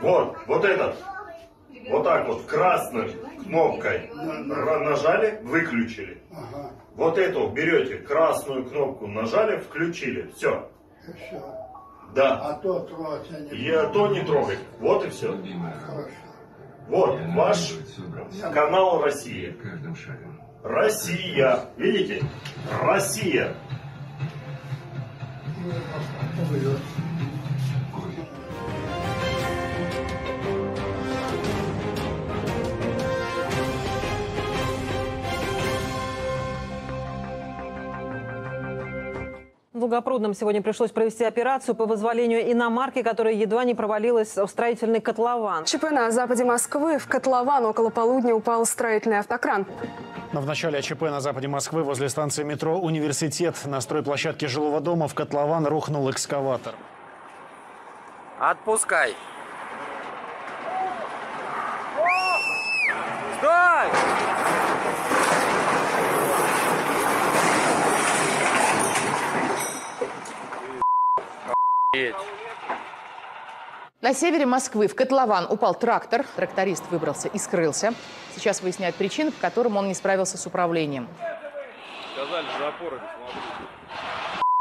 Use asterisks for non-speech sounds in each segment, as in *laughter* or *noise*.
Вот, вот этот. Вот так вот, красной кнопкой нажали, выключили. Ага, Вот эту берете, красную кнопку нажали, включили. Все. Да. А то трогать я не И то не трогать. Вот и все. Хорошо. Вот ваш канал Россия. шагом. Россия. Видите? Россия. Повезет. Долгопрудном сегодня пришлось провести операцию по вызволению иномарки, которая едва не провалилась в строительный котлован. ЧП на западе Москвы в котлован около полудня упал строительный автокран. Но в начале ЧП на западе Москвы возле станции метро «Университет» на стройплощадке жилого дома в котлован рухнул экскаватор. Отпускай. Стой! На севере Москвы в котлован упал трактор. Тракторист выбрался и скрылся. Сейчас выясняют причины, по которым он не справился с управлением.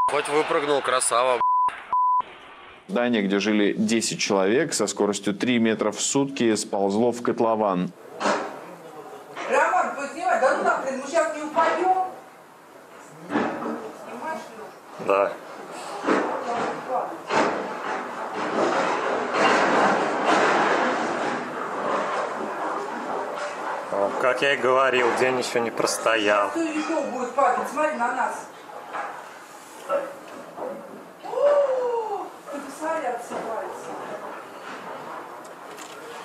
Хоть выпрыгнул, красава. Здание, где жили 10 человек со скоростью 3 метра в сутки, сползло в котлован. Роман, поснимай, да ну нахрен, мы сейчас не упадем. Снимаешь, Лёш? Да. Как я и говорил, день еще не простоял. Кто еще будет падать? Смотри на нас.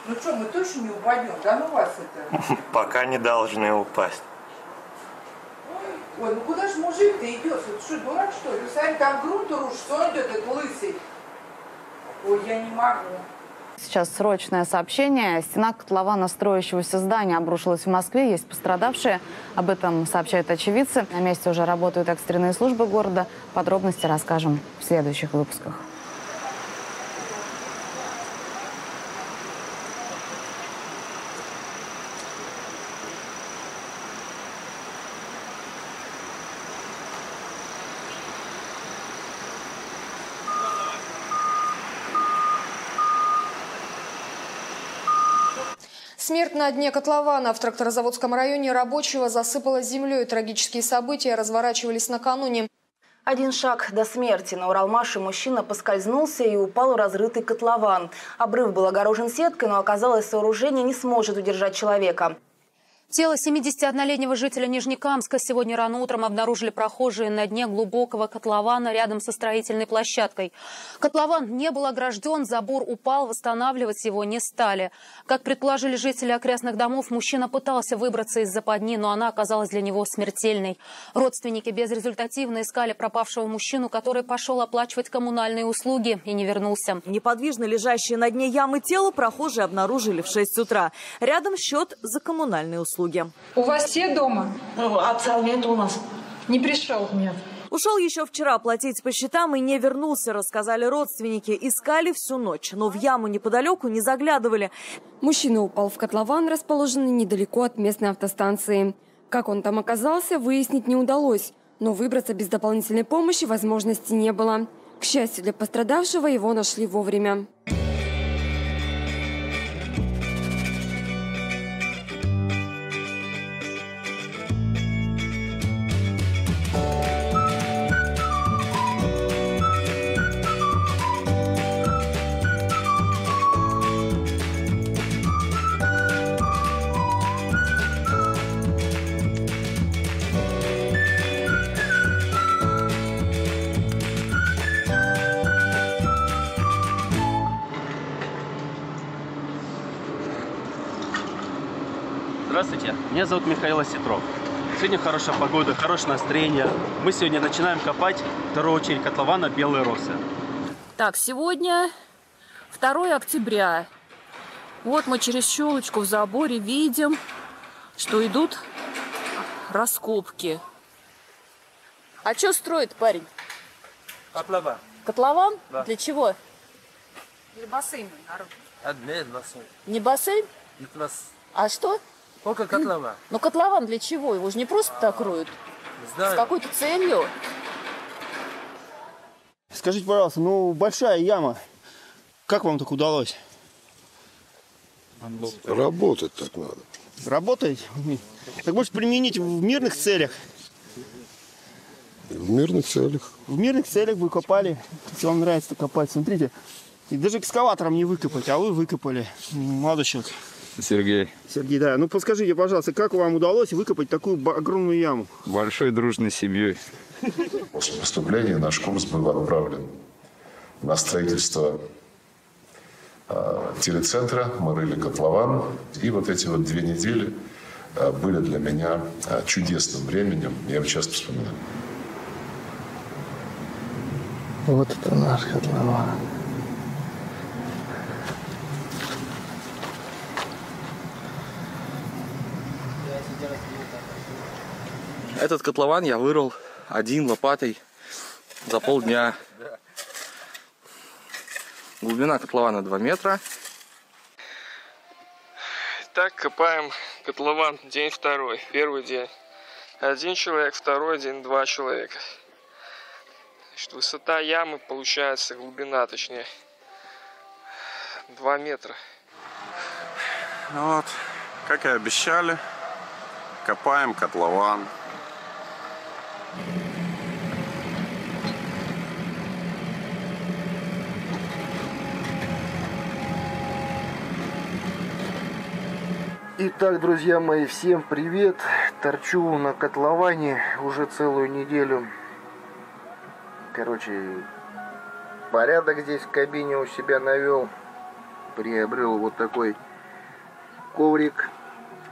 Ну что, мы точно не упадем? Да ну вас это. *laughs* Пока не должны упасть. Ой, ну куда же мужик-то идет? Вот что, дурак что ли? Сань, там грунт рушится, он идет, этот лысый. Ой, я не могу. Сейчас срочное сообщение. Стена котлована строящегося здания обрушилась в Москве. Есть пострадавшие. Об этом сообщают очевидцы. На месте уже работают экстренные службы города. Подробности расскажем в следующих выпусках. На дне котлована в тракторозаводском районе рабочего засыпала землей. Трагические события разворачивались накануне. Один шаг до смерти. На Уралмаше мужчина поскользнулся и упал в разрытый котлован. Обрыв был огорожен сеткой, но оказалось, сооружение не сможет удержать человека. Тело 71-летнего жителя Нижнекамска сегодня рано утром обнаружили прохожие на дне глубокого котлована рядом со строительной площадкой. Котлован не был огражден, забор упал, восстанавливать его не стали. Как предположили жители окрестных домов, мужчина пытался выбраться из западни, но она оказалась для него смертельной. Родственники безрезультативно искали пропавшего мужчину, который пошел оплачивать коммунальные услуги и не вернулся. Неподвижно лежащее на дне ямы тело прохожие обнаружили в 6 утра. Рядом счет за коммунальные услуги. У вас все дома? Отца нет у нас. Не пришел? Нет. Ушел еще вчера платить по счетам и не вернулся, рассказали родственники. Искали всю ночь, но в яму неподалеку не заглядывали. Мужчина упал в котлован, расположенный недалеко от местной автостанции. Как он там оказался, выяснить не удалось. Но выбраться без дополнительной помощи возможности не было. К счастью для пострадавшего, его нашли вовремя. Меня зовут Михаил Осетров. Сегодня хорошая погода, хорошее настроение. Мы сегодня начинаем копать вторую очередь котлована «Белые росы». Так, сегодня 2 октября. Вот мы через щелочку в заборе видим, что идут раскопки. А что строит парень? Котлован. Котлован? Да. Для чего? Для бассейна, народ. Нет, бассейн. Не бассейн? Нет, бас- А что? Только котлован. Ну котлован для чего? Его же не просто так роют. С Знаю. какой-то целью. Скажите, пожалуйста, ну большая яма. Как вам так удалось? Работать так надо. Работаете? Так может применить в мирных целях? В мирных целях. В мирных целях вы копали. Если вам нравится копать, смотрите. И даже экскаватором не выкопать, а вы выкопали. Молодой человек. Сергей. Сергей, да. Ну подскажите, пожалуйста, как вам удалось выкопать такую огромную яму? Большой дружной семьей. После поступления наш курс был отправлен на строительство э, телецентра. Мы рыли котлован. И вот эти вот две недели э, были для меня э, чудесным временем. Я его часто вспоминаю. Вот это наш котлован. Этот котлован я вырыл один лопатой за полдня. Глубина котлована 2 метра. Так, копаем котлован, день второй, первый день. Один человек, второй день, два человека. Значит, высота ямы получается, глубина точнее, 2 метра. Ну Вот, как и обещали, копаем котлован. Итак, друзья мои, всем привет! Торчу на котловане уже целую неделю. Короче, порядок здесь в кабине у себя навел. Приобрел вот такой коврик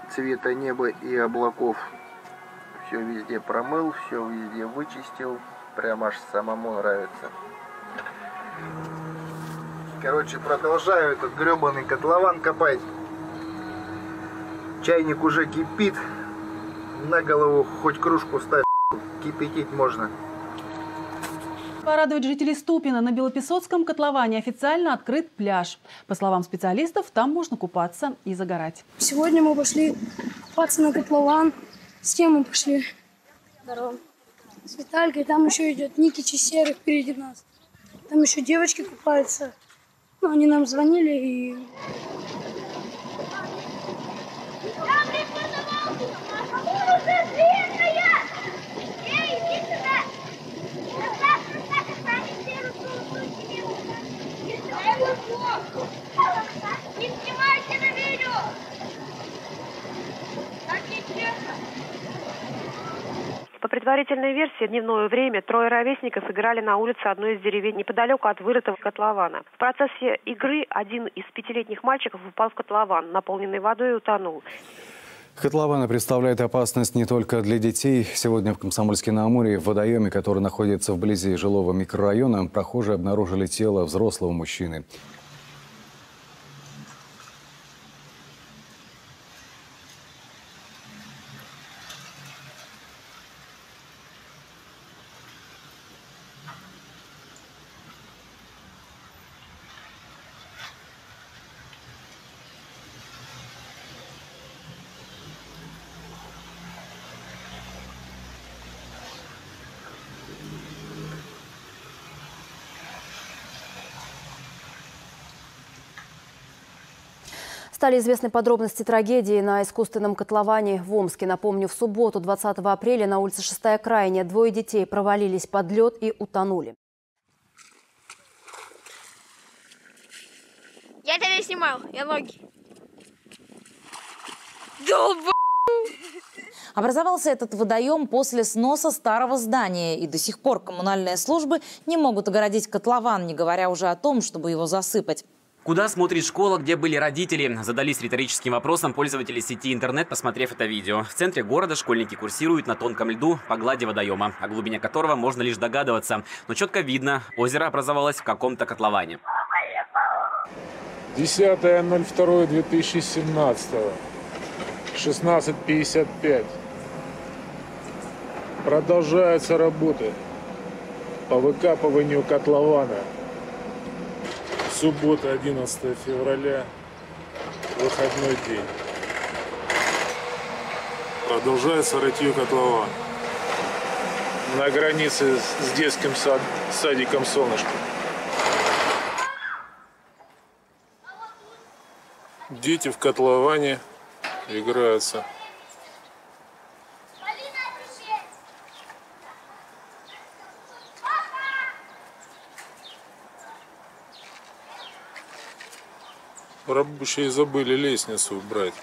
цвета неба и облаков. Все везде промыл, все везде вычистил. Прям аж самому нравится. Короче, продолжаю этот гребаный котлован копать. Чайник уже кипит. На голову хоть кружку ставь. Кипятить можно. Порадовать жителей Ступина на Белопесоцком котловане официально открыт пляж. По словам специалистов, там можно купаться и загорать. Сегодня мы пошли купаться на котлован. С кем мы пошли? Здорово. С Виталькой. Там еще идет Никичи Серый впереди нас. Там еще девочки купаются. Ну, они нам звонили и... Не снимайте на видео! Так нечестно! По предварительной версии, в дневное время трое ровесников играли на улице одной из деревень неподалеку от вырытого котлована. В процессе игры один из пятилетних мальчиков упал в котлован, наполненный водой и утонул. Котлована представляет опасность не только для детей. Сегодня в Комсомольске-на-Амуре, в водоеме, который находится вблизи жилого микрорайона, прохожие обнаружили тело взрослого мужчины. Стали известны подробности трагедии на искусственном котловане в Омске. Напомню, в субботу, 20 апреля, на улице 6 крайняя двое детей провалились под лед и утонули. Я тебя снимал, я ноги. Образовался этот водоем после сноса старого здания, и до сих пор коммунальные службы не могут огородить котлован, не говоря уже о том, чтобы его засыпать. Куда смотрит школа, где были родители? Задались риторическим вопросом пользователи сети интернет, посмотрев это видео. В центре города школьники курсируют на тонком льду по глади водоема, о глубине которого можно лишь догадываться. Но четко видно, озеро образовалось в каком-то котловане. 10.02.2017. 16.55. Продолжаются работы по выкапыванию котлована. Суббота, 11 февраля, выходной день. Продолжается рытье котлован. На границе с детским сад, садиком «Солнышко». Дети в котловане играются. Рабочие забыли лестницу убрать.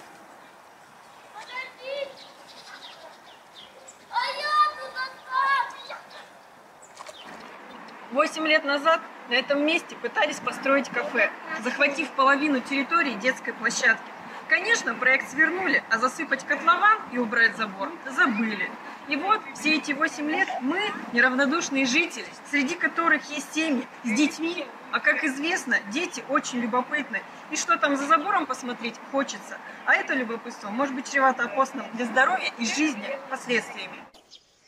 Восемь лет назад на этом месте пытались построить кафе, захватив половину территории детской площадки. Конечно, проект свернули, а засыпать котлован и убрать забор забыли. И вот все эти восемь лет мы, неравнодушные жители, среди которых есть семьи с детьми, а как известно, дети очень любопытны. И что там за забором посмотреть хочется. А это любопытство может быть чревато опасным для здоровья и жизни последствиями.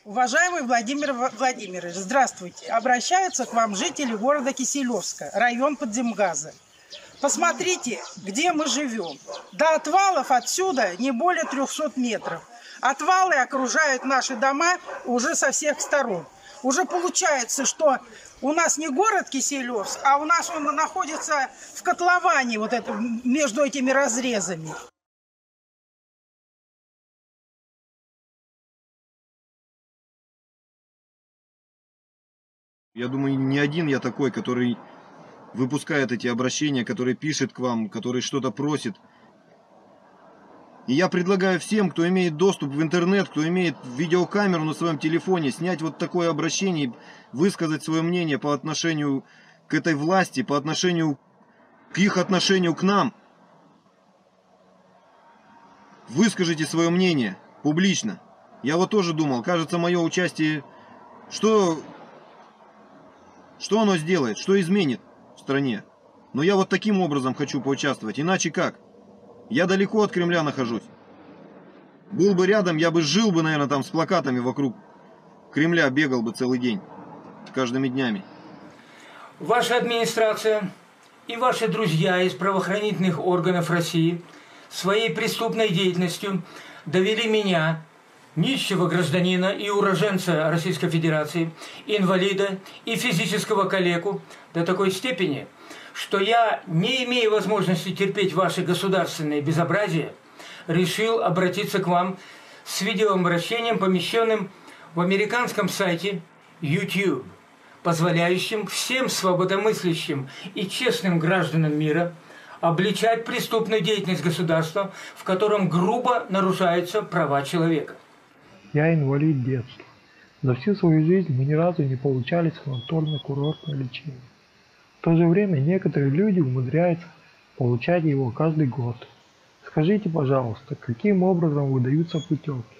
Уважаемый Владимир Владимирович, здравствуйте. Обращаются к вам жители города Киселевска, район Подземгаза. Посмотрите, где мы живем. До отвалов отсюда не более 300 метров. Отвалы окружают наши дома уже со всех сторон. Уже получается, что у нас не город Киселевск, а у нас он находится в котловане вот это, между этими разрезами. Я думаю, не один я такой, который выпускает эти обращения, который пишет к вам, который что-то просит. И я предлагаю всем, кто имеет доступ в интернет, кто имеет видеокамеру на своем телефоне, снять вот такое обращение, высказать свое мнение по отношению к этой власти, по отношению к их отношению к нам. Выскажите свое мнение публично. Я вот тоже думал, кажется, мое участие, что, что оно сделает, что изменит в стране. Но я вот таким образом хочу поучаствовать, иначе как? Я далеко от Кремля нахожусь. Был бы рядом, я бы жил бы, наверное, там с плакатами вокруг Кремля, бегал бы целый день, каждыми днями. Ваша администрация и ваши друзья из правоохранительных органов России своей преступной деятельностью довели меня, нищего гражданина и уроженца Российской Федерации, инвалида и физического калеку до такой степени, что я, не имея возможности терпеть ваши государственные безобразия, решил обратиться к вам с видеообращением, помещенным в американском сайте YouTube, позволяющим всем свободомыслящим и честным гражданам мира обличать преступную деятельность государства, в котором грубо нарушаются права человека. Я инвалид детства. За всю свою жизнь мы ни разу не получали санаторно-курортное лечение. В то же время некоторые люди умудряются получать его каждый год. Скажите, пожалуйста, каким образом выдаются путевки?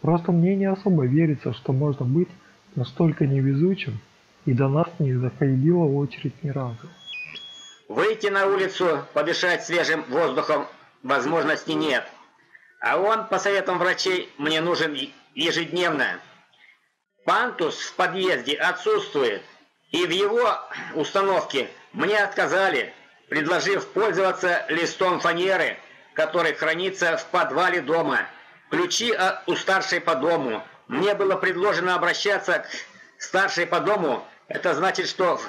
Просто мне не особо верится, что можно быть настолько невезучим, и до нас не заходила очередь ни разу. Выйти на улицу, подышать свежим воздухом возможности нет. А он, по советам врачей, мне нужен ежедневно. Пантус в подъезде отсутствует, и в его установке мне отказали, предложив пользоваться листом фанеры, который хранится в подвале дома. Ключи у старшей по дому. Мне было предложено обращаться к старшей по дому. Это значит, что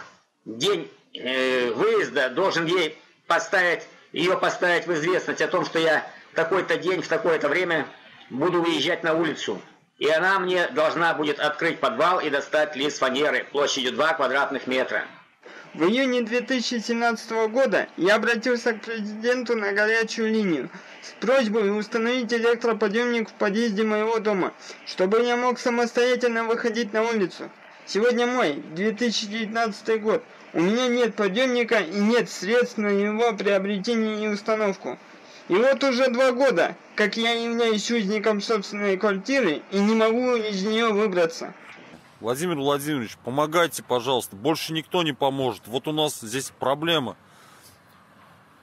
в день э, выезда должен ей поставить, ее поставить в известность о том, что я такой-то день, в такое-то время буду выезжать на улицу. И она мне должна будет открыть подвал и достать лист фанеры площадью 2 квадратных метра. В июне 2017 года я обратился к президенту на горячую линию с просьбой установить электроподъемник в подъезде моего дома, чтобы я мог самостоятельно выходить на улицу. Сегодня мой 2019 год. У меня нет подъемника и нет средств на его приобретение и установку. И вот уже два года, как я являюсь узником собственной квартиры и не могу из нее выбраться. Владимир Владимирович, помогайте, пожалуйста. Больше никто не поможет. Вот у нас здесь проблема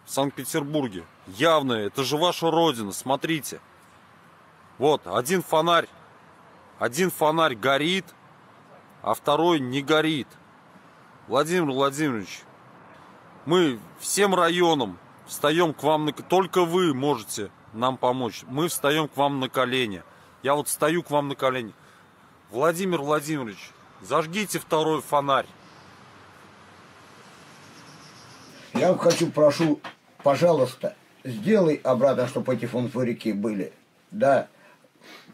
в Санкт-Петербурге. Явная, это же ваша родина, смотрите. Вот, один фонарь, один фонарь горит, а второй не горит. Владимир Владимирович, Мы всем районам встаем к вам на... Только вы можете нам помочь. Мы встаем к вам на колени. Я вот стою к вам на колени. Владимир Владимирович, зажгите второй фонарь. Я хочу, прошу, пожалуйста, сделай обратно, чтобы эти фонфорики были. Да,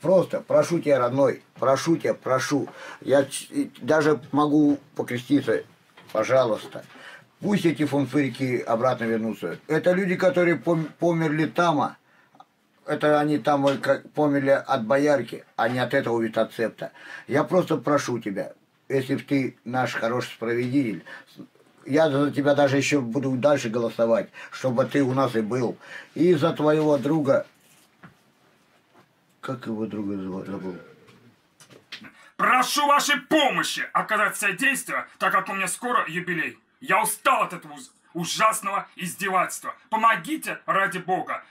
просто прошу тебя, родной, прошу тебя, прошу. Я даже могу покреститься, пожалуйста. Пусть эти фонфорики обратно вернутся. Это люди, которые померли там, это они там померли от боярки, а не от этого витоцепта. Я просто прошу тебя, если ты наш хороший справедитель, я за тебя даже еще буду дальше голосовать, чтобы ты у нас и был. И за твоего друга... Как его друга забыл? Прошу вашей помощи оказать содействие, так как у меня скоро юбилей. Я устал от этого ужасного издевательства. Помогите ради бога.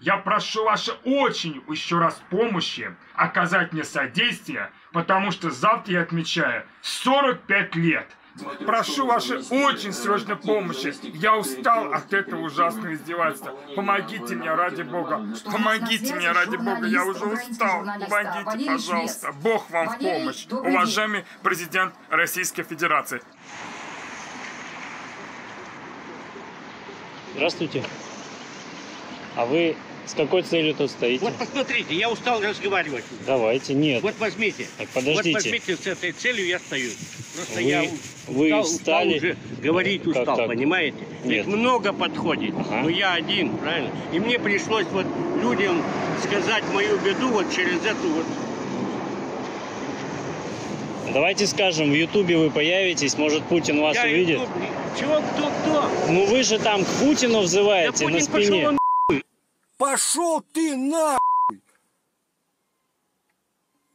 Я прошу вашей очень еще раз помощи оказать мне содействие, потому что завтра я отмечаю 45 лет – Прошу вашей очень срочной помощи. Я устал от этого ужасного издевательства. Помогите мне ради Бога. Помогите мне ради Бога. Я уже устал. Помогите, пожалуйста. Бог вам в помощь. Уважаемый президент Российской Федерации. Здравствуйте. А вы с какой целью тут стоите? Вот посмотрите, я устал разговаривать. Давайте, нет. Вот возьмите. Так, подождите. Вот возьмите, с этой целью я стою. Просто вы, я вы устал, встали? устал уже говорить устал, как так? понимаете? Нет. Ведь много подходит, ага. но я один, правильно? И мне пришлось вот людям сказать мою беду вот через эту вот Давайте скажем, в Ютубе вы появитесь, может Путин вас я увидит. YouTube... Чего, кто, кто? Ну вы же там к Путину взываете да на спине. Пошел он Пошел ты нахуй!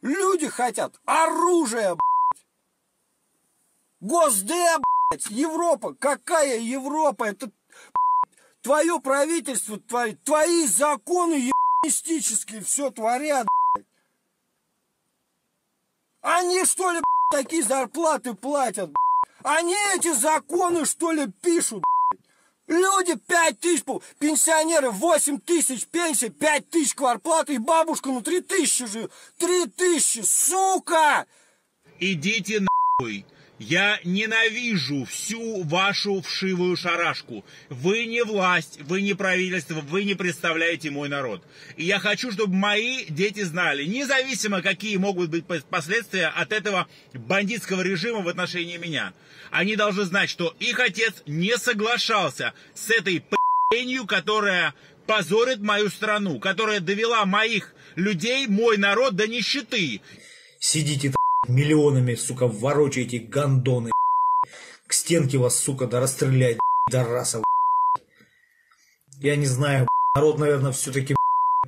Люди хотят оружие, блядь! Госдеп, блядь! Европа! Какая Европа? Это блядь, твое правительство, твои, твои законы ебанистические все творят, блядь! Они что ли, блядь, такие зарплаты платят, блядь? Они эти законы что ли пишут, Люди 5 тысяч, пенсионеры 8 тысяч, пенсия 5 тысяч кварплаты, и бабушка ну 3 тысячи же, 3 тысячи, сука! Идите нахуй. Я ненавижу всю вашу вшивую шарашку. Вы не власть, вы не правительство, вы не представляете мой народ. И я хочу, чтобы мои дети знали, независимо какие могут быть последствия от этого бандитского режима в отношении меня. Они должны знать, что их отец не соглашался с этой пенью, которая позорит мою страну, которая довела моих людей, мой народ до нищеты. Сидите миллионами, сука, ворочаете гандоны. К стенке вас, сука, да расстрелять, да раса. Я не знаю, народ, наверное, все-таки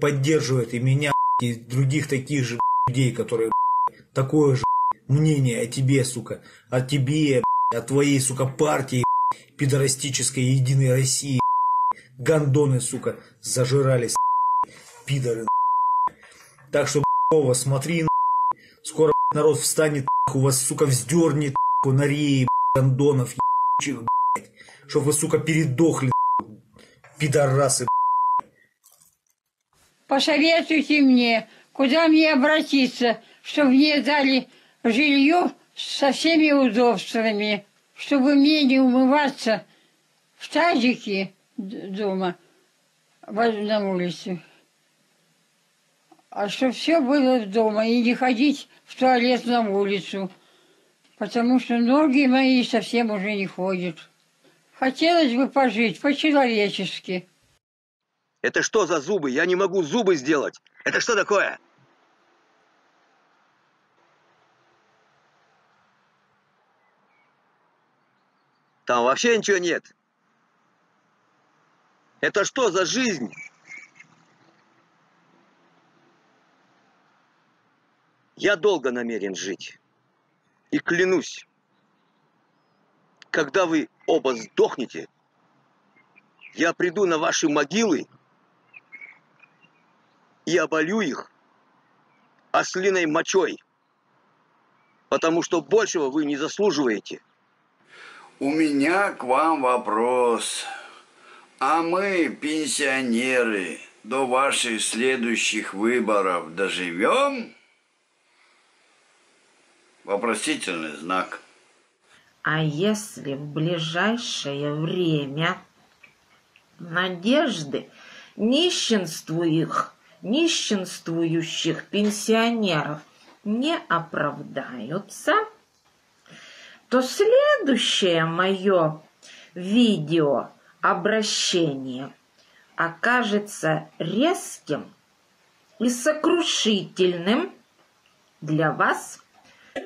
поддерживает и меня, и других таких же людей, которые такое же мнение о тебе, сука, о тебе, о твоей, сука, партии, пидорастической Единой России. Гандоны, сука, зажирались, пидоры. Так что, смотри, скоро народ встанет, у вас, сука, вздернет, на реи, гандонов, ебачих, чтоб вы, сука, передохли, пидорасы. Посоветуйте мне, куда мне обратиться, чтобы мне дали жилье со всеми удобствами, чтобы мне не умываться в тазике дома на улице. А чтобы все было дома и не ходить в туалет на улицу, потому что ноги мои совсем уже не ходят. Хотелось бы пожить по-человечески. Это что за зубы? Я не могу зубы сделать. Это что такое? Там вообще ничего нет. Это что за жизнь? Я долго намерен жить. И клянусь, когда вы оба сдохнете, я приду на ваши могилы и оболю их ослиной мочой, потому что большего вы не заслуживаете. У меня к вам вопрос. А мы, пенсионеры, до ваших следующих выборов доживем? Вопросительный знак. А если в ближайшее время надежды нищенствующих, нищенствующих пенсионеров не оправдаются, то следующее мое видео обращение окажется резким и сокрушительным для вас.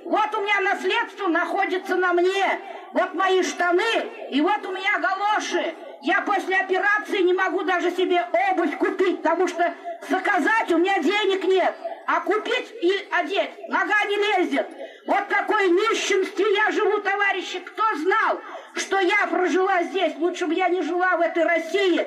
Вот у меня наследство находится на мне. Вот мои штаны и вот у меня галоши. Я после операции не могу даже себе обувь купить, потому что заказать у меня денег нет. А купить и одеть нога не лезет. Вот такой нищенстве я живу, товарищи. Кто знал, что я прожила здесь? Лучше бы я не жила в этой России.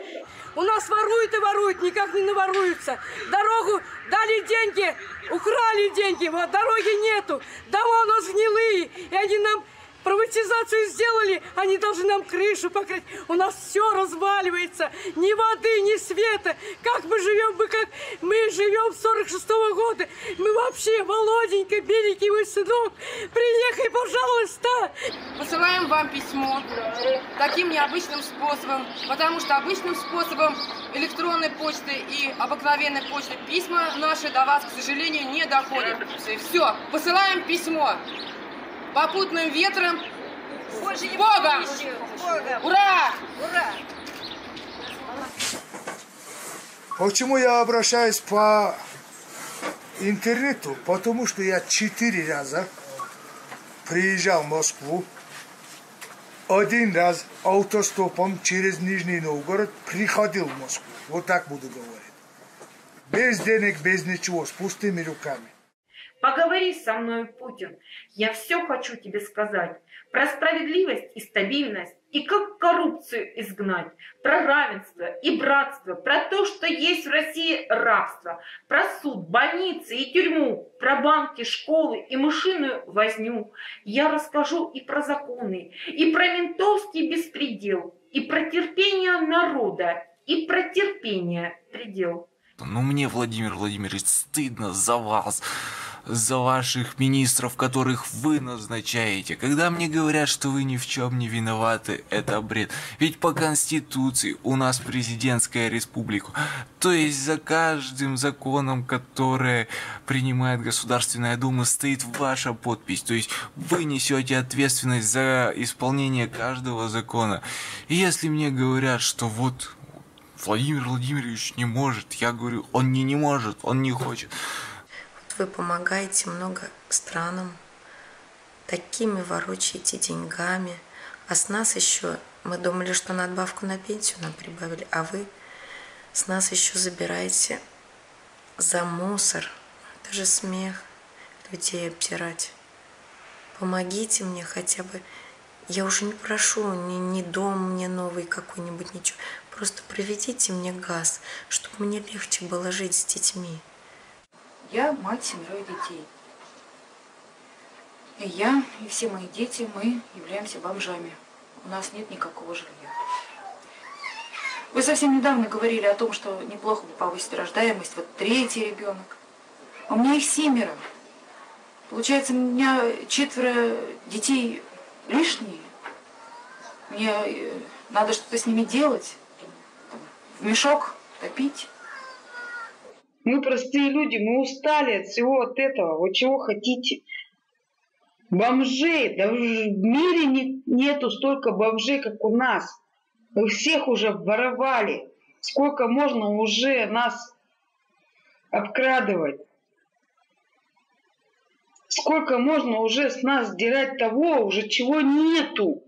У нас воруют и воруют, никак не наворуются. Дорогу дали деньги, украли деньги, вот дороги нету. Дома у нас гнилые, и они нам Приватизацию сделали, они должны нам крышу покрыть. У нас все разваливается. Ни воды, ни света. Как мы живем, мы как мы живем с 46 -го года. Мы вообще, Володенька, беленький мой сынок, приехай, пожалуйста. Посылаем вам письмо таким необычным способом, потому что обычным способом электронной почты и обыкновенной почты письма наши до вас, к сожалению, не доходят. Все, посылаем письмо попутным ветром. Божьим Богом! Богом! Ура! Ура! Почему я обращаюсь по интернету? Потому что я четыре раза приезжал в Москву. Один раз автостопом через Нижний Новгород приходил в Москву. Вот так буду говорить. Без денег, без ничего, с пустыми руками. Поговори со мной, Путин. Я все хочу тебе сказать. Про справедливость и стабильность, и как коррупцию изгнать, про равенство и братство, про то, что есть в России рабство, про суд, больницы и тюрьму, про банки, школы и мышиную возню. Я расскажу и про законы, и про ментовский беспредел, и про терпение народа, и про терпение предел. Ну мне, Владимир Владимирович, стыдно за вас за ваших министров, которых вы назначаете. Когда мне говорят, что вы ни в чем не виноваты, это бред. Ведь по Конституции у нас президентская республика. То есть за каждым законом, который принимает Государственная Дума, стоит ваша подпись. То есть вы несете ответственность за исполнение каждого закона. И если мне говорят, что вот Владимир Владимирович не может, я говорю, он не не может, он не хочет вы помогаете много странам, такими ворочаете деньгами, а с нас еще, мы думали, что надбавку на пенсию нам прибавили, а вы с нас еще забираете за мусор, даже смех людей обтирать. Помогите мне хотя бы. Я уже не прошу ни, ни дом мне новый какой-нибудь, ничего. Просто проведите мне газ, чтобы мне легче было жить с детьми. Я мать семерой детей. И я, и все мои дети, мы являемся бомжами. У нас нет никакого жилья. Вы совсем недавно говорили о том, что неплохо бы повысить рождаемость. Вот третий ребенок. А у меня их семеро. Получается, у меня четверо детей лишние. Мне э, надо что-то с ними делать. В мешок топить. Мы простые люди, мы устали от всего от этого. Вы чего хотите? Бомжей, да в мире не, нету столько бомжей, как у нас. Вы всех уже воровали. Сколько можно уже нас обкрадывать? Сколько можно уже с нас сдирать того, уже чего нету?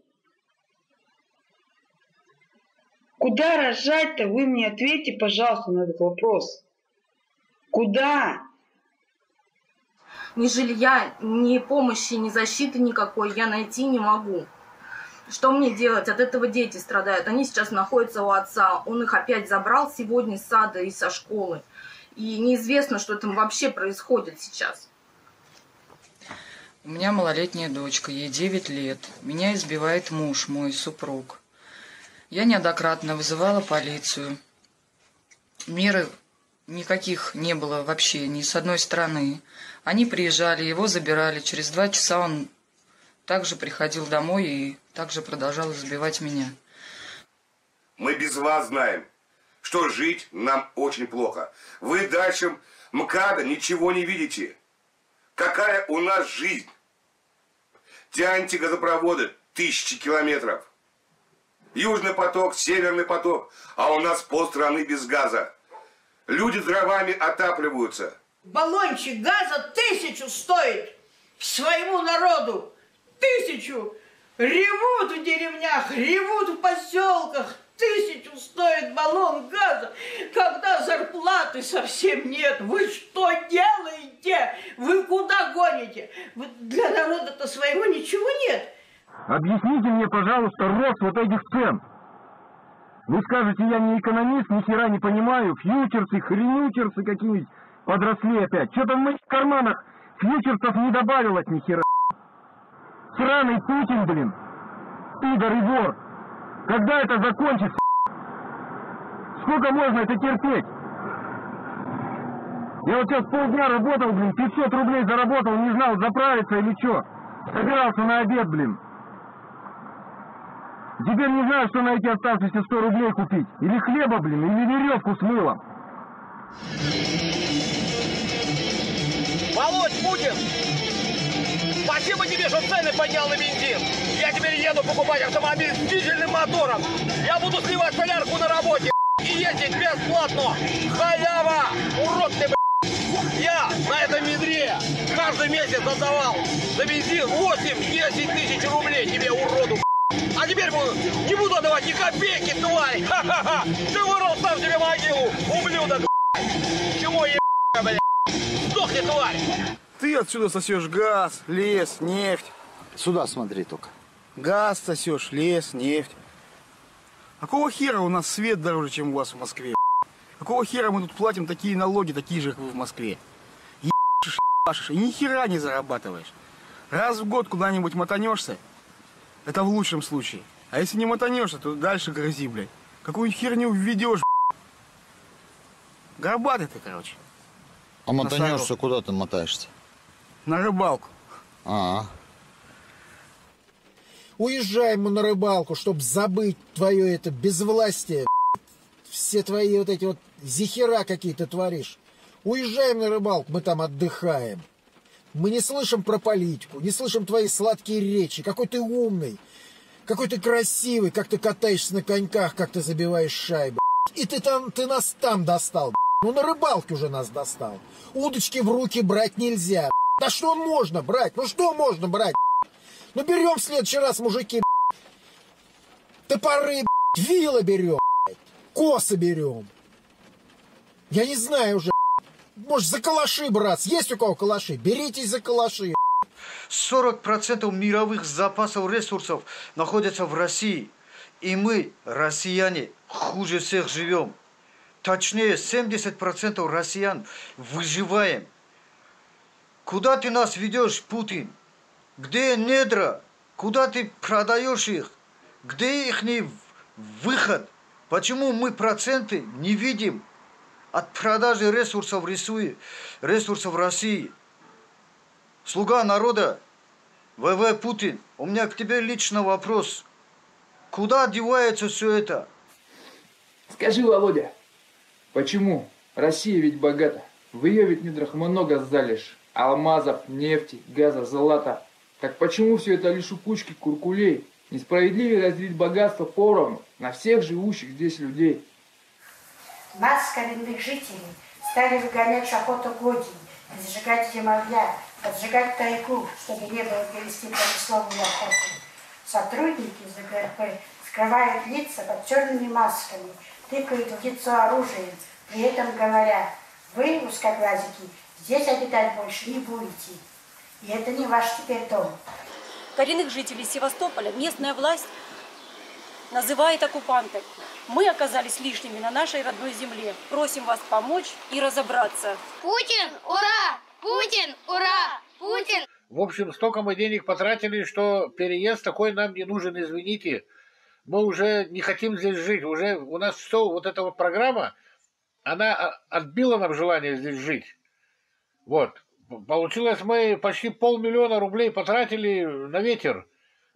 Куда рожать-то? Вы мне ответьте, пожалуйста, на этот вопрос. Куда? Ни жилья, ни помощи, ни защиты никакой я найти не могу. Что мне делать? От этого дети страдают. Они сейчас находятся у отца. Он их опять забрал сегодня из сада и со школы. И неизвестно, что там вообще происходит сейчас. У меня малолетняя дочка, ей 9 лет. Меня избивает муж, мой супруг. Я неоднократно вызывала полицию. Меры никаких не было вообще ни с одной стороны. Они приезжали, его забирали. Через два часа он также приходил домой и также продолжал избивать меня. Мы без вас знаем, что жить нам очень плохо. Вы дальше МКАДа ничего не видите. Какая у нас жизнь? Тяньте газопроводы тысячи километров. Южный поток, северный поток, а у нас полстраны без газа. Люди дровами отапливаются. Баллончик газа тысячу стоит своему народу. Тысячу. Ревут в деревнях, ревут в поселках. Тысячу стоит баллон газа, когда зарплаты совсем нет. Вы что делаете? Вы куда гоните? Вы для народа-то своего ничего нет. Объясните мне, пожалуйста, рост вот этих цен. Вы скажете, я не экономист, ни хера не понимаю, фьючерсы, хренючерсы какие-нибудь подросли опять. Что-то в моих карманах фьючерсов не добавилось ни хера. Сраный Путин, блин. Пидор и вор. Когда это закончится? Сколько можно это терпеть? Я вот сейчас полдня работал, блин, 500 рублей заработал, не знал, заправиться или что. Собирался на обед, блин. Теперь не знаю, что на эти оставшиеся 100 рублей купить. Или хлеба, блин, или веревку с мылом. Володь, Путин! Спасибо тебе, что цены поднял на бензин. Я теперь еду покупать автомобиль с дизельным мотором. Я буду сливать солярку на работе и ездить бесплатно. Халява! Урод ты! Я на этом ведре каждый месяц отдавал за бензин 8-10 тысяч рублей тебе, уроду. А теперь буду, не буду отдавать ни копейки, тварь! *laughs* Ха-ха-ха! Ты вырыл сам себе могилу, ублюдок, блядь! Чего ебать, блядь? Сдохни, тварь! Ты отсюда сосешь газ, лес, нефть. Сюда смотри только. Газ сосешь, лес, нефть. Какого хера у нас свет дороже, чем у вас в Москве? Какого хера мы тут платим такие налоги, такие же, как вы в Москве? Ебашишь, ебашишь, и ни хера не зарабатываешь. Раз в год куда-нибудь мотанешься, это в лучшем случае. А если не мотанешься, то дальше грози, блядь. Какую херню введешь, Горбатый ты, короче. А мотанешься, куда ты мотаешься? На рыбалку. А, Уезжаем мы на рыбалку, чтобы забыть твое это безвластие. Все твои вот эти вот зихера какие-то творишь. Уезжаем на рыбалку, мы там отдыхаем. Мы не слышим про политику, не слышим твои сладкие речи. Какой ты умный, какой ты красивый, как ты катаешься на коньках, как ты забиваешь шайбы. И ты там, ты нас там достал. Ну на рыбалке уже нас достал. Удочки в руки брать нельзя. Да что можно брать? Ну что можно брать? Ну берем в следующий раз, мужики, топоры, вилы берем, косы берем. Я не знаю уже, может за калаши браться. Есть у кого калаши? Беритесь за калаши. 40% мировых запасов ресурсов находятся в России. И мы, россияне, хуже всех живем. Точнее, 70% россиян выживаем. Куда ты нас ведешь, Путин? Где недра? Куда ты продаешь их? Где их выход? Почему мы проценты не видим от продажи ресурсов, рисуи, ресурсов России? Слуга народа, ВВ Путин, у меня к тебе лично вопрос. Куда девается все это? Скажи, Володя, почему? Россия ведь богата. В ее ведь недрах много залежь. Алмазов, нефти, газа, золота. Так почему все это лишь у кучки куркулей? Несправедливее разделить богатство поровну на всех живущих здесь людей. Нас, коренных жителей, стали выгонять охоту годин, зажигать зимовья, поджигать тайгу, чтобы не было вести промысловую охоту. Сотрудники ЗГРП скрывают лица под черными масками, тыкают в лицо оружием, при этом говоря, вы, узкоглазики, здесь обитать больше не будете. И это не ваш теперь дом. Коренных жителей Севастополя местная власть называет оккупантами. Мы оказались лишними на нашей родной земле. Просим вас помочь и разобраться. Путин, ура! Путин, ура! Путин! В общем, столько мы денег потратили, что переезд такой нам не нужен, извините. Мы уже не хотим здесь жить. Уже у нас все, вот эта вот программа, она отбила нам желание здесь жить. Вот. Получилось, мы почти полмиллиона рублей потратили на ветер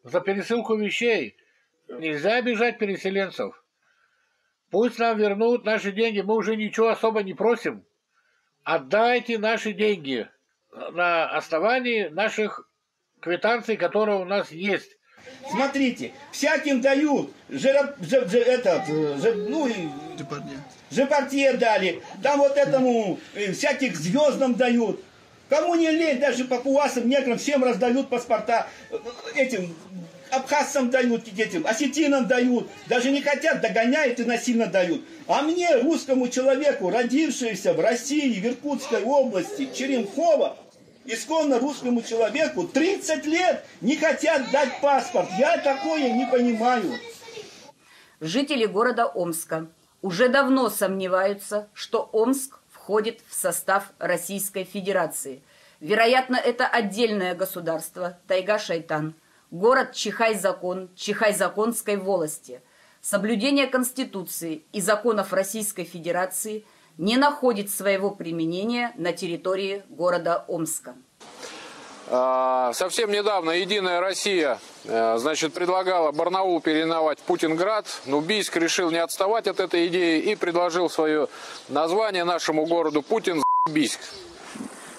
за пересылку вещей. Нельзя обижать переселенцев. Пусть нам вернут наши деньги. Мы уже ничего особо не просим. Отдайте наши деньги на основании наших квитанций, которые у нас есть. Смотрите, всяким дают, жиро, жир, жир, этот, жир, ну и Жепартье дали, там вот этому э, всяких звездам дают. Кому не лень, даже папуасам, неграм, всем раздают паспорта, э, этим абхазцам дают детям, осетинам дают, даже не хотят, догоняют и насильно дают. А мне, русскому человеку, родившемуся в России, в Иркутской области, Черемхово, исконно русскому человеку 30 лет не хотят дать паспорт. Я такое не понимаю. Жители города Омска уже давно сомневаются, что Омск входит в состав Российской Федерации. Вероятно, это отдельное государство, тайга-шайтан, город Чихай-закон, Чихай-законской волости. Соблюдение Конституции и законов Российской Федерации – не находит своего применения на территории города Омска. А, совсем недавно Единая Россия э, значит, предлагала Барнаул переименовать в Путинград, но Бийск решил не отставать от этой идеи и предложил свое название нашему городу Путин Бийск.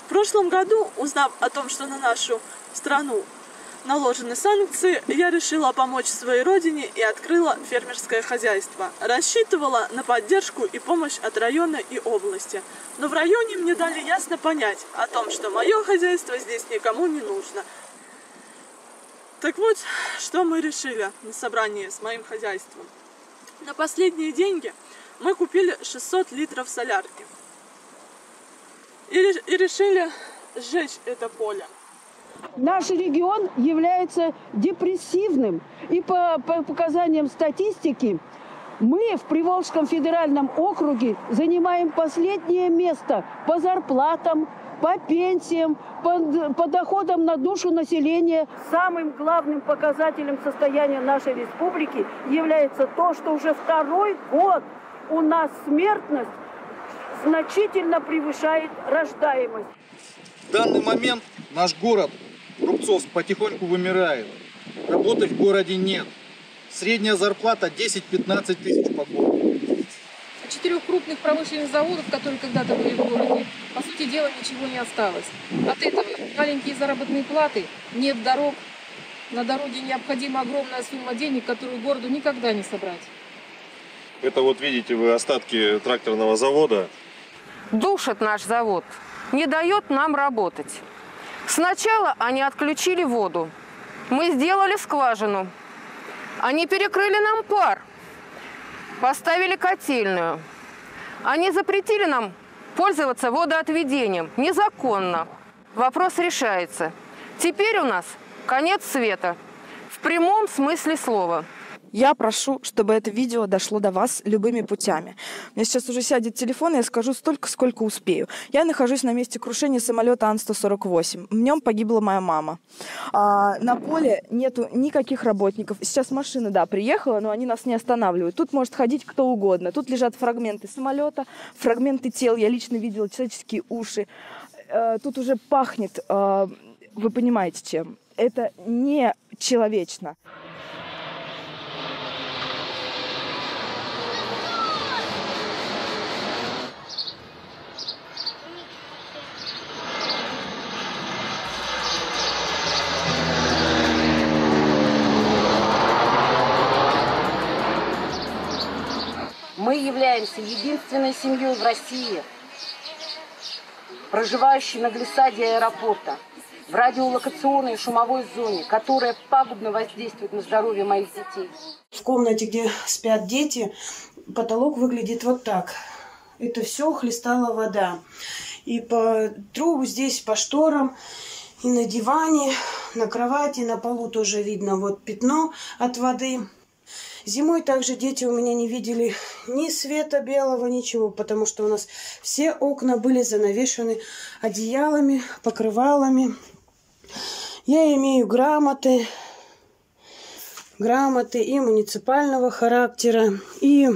В прошлом году, узнав о том, что на нашу страну наложены санкции, я решила помочь своей родине и открыла фермерское хозяйство. Рассчитывала на поддержку и помощь от района и области. Но в районе мне дали ясно понять о том, что мое хозяйство здесь никому не нужно. Так вот, что мы решили на собрании с моим хозяйством. На последние деньги мы купили 600 литров солярки. И, и решили сжечь это поле. Наш регион является депрессивным. И по, по показаниям статистики, мы в Приволжском федеральном округе занимаем последнее место по зарплатам, по пенсиям, по, по доходам на душу населения. Самым главным показателем состояния нашей республики является то, что уже второй год у нас смертность значительно превышает рождаемость. В данный момент наш город Рубцовск потихоньку вымирает. Работы в городе нет. Средняя зарплата 10-15 тысяч по году. Четырех крупных промышленных заводов, которые когда-то были в городе, по сути дела ничего не осталось. От этого маленькие заработные платы, нет дорог. На дороге необходима огромная сумма денег, которую городу никогда не собрать. Это вот видите вы остатки тракторного завода. Душит наш завод, не дает нам работать. Сначала они отключили воду. Мы сделали скважину. Они перекрыли нам пар. Поставили котельную. Они запретили нам пользоваться водоотведением. Незаконно. Вопрос решается. Теперь у нас конец света. В прямом смысле слова. Я прошу, чтобы это видео дошло до вас любыми путями. Меня сейчас уже сядет телефон, и я скажу столько, сколько успею. Я нахожусь на месте крушения самолета Ан-148. В нем погибла моя мама. А, на поле нету никаких работников. Сейчас машина, да, приехала, но они нас не останавливают. Тут может ходить кто угодно. Тут лежат фрагменты самолета, фрагменты тел. Я лично видела человеческие уши. А, тут уже пахнет, а, вы понимаете, чем. Это не человечно. Мы являемся единственной семьей в России, проживающей на глиссаде аэропорта, в радиолокационной шумовой зоне, которая пагубно воздействует на здоровье моих детей. В комнате, где спят дети, потолок выглядит вот так. Это все хлестала вода. И по трубу здесь, по шторам, и на диване, на кровати, на полу тоже видно вот пятно от воды. Зимой также дети у меня не видели ни света белого, ничего, потому что у нас все окна были занавешены одеялами, покрывалами. Я имею грамоты, грамоты и муниципального характера, и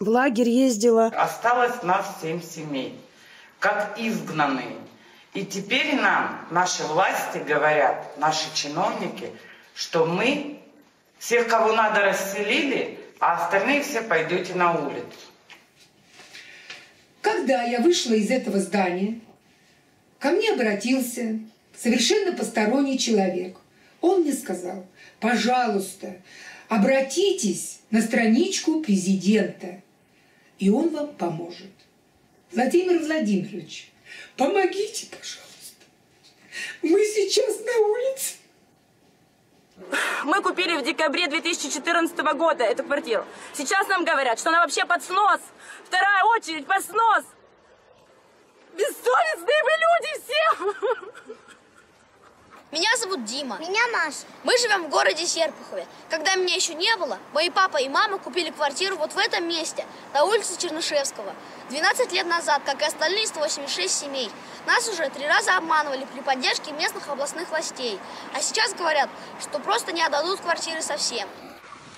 в лагерь ездила. Осталось нас семь семей, как изгнанные. И теперь нам наши власти говорят, наши чиновники, что мы всех, кого надо, расселили, а остальные все пойдете на улицу. Когда я вышла из этого здания, ко мне обратился совершенно посторонний человек. Он мне сказал, пожалуйста, обратитесь на страничку президента, и он вам поможет. Владимир Владимирович, помогите, пожалуйста. Мы сейчас на улице. Мы купили в декабре 2014 года эту квартиру. Сейчас нам говорят, что она вообще под снос. Вторая очередь под снос. Бессовестные вы люди все! Меня зовут Дима. Меня Маша. Мы живем в городе Серпухове. Когда меня еще не было, мои папа и мама купили квартиру вот в этом месте, на улице Чернышевского. 12 лет назад, как и остальные 186 семей. Нас уже три раза обманывали при поддержке местных областных властей. А сейчас говорят, что просто не отдадут квартиры совсем.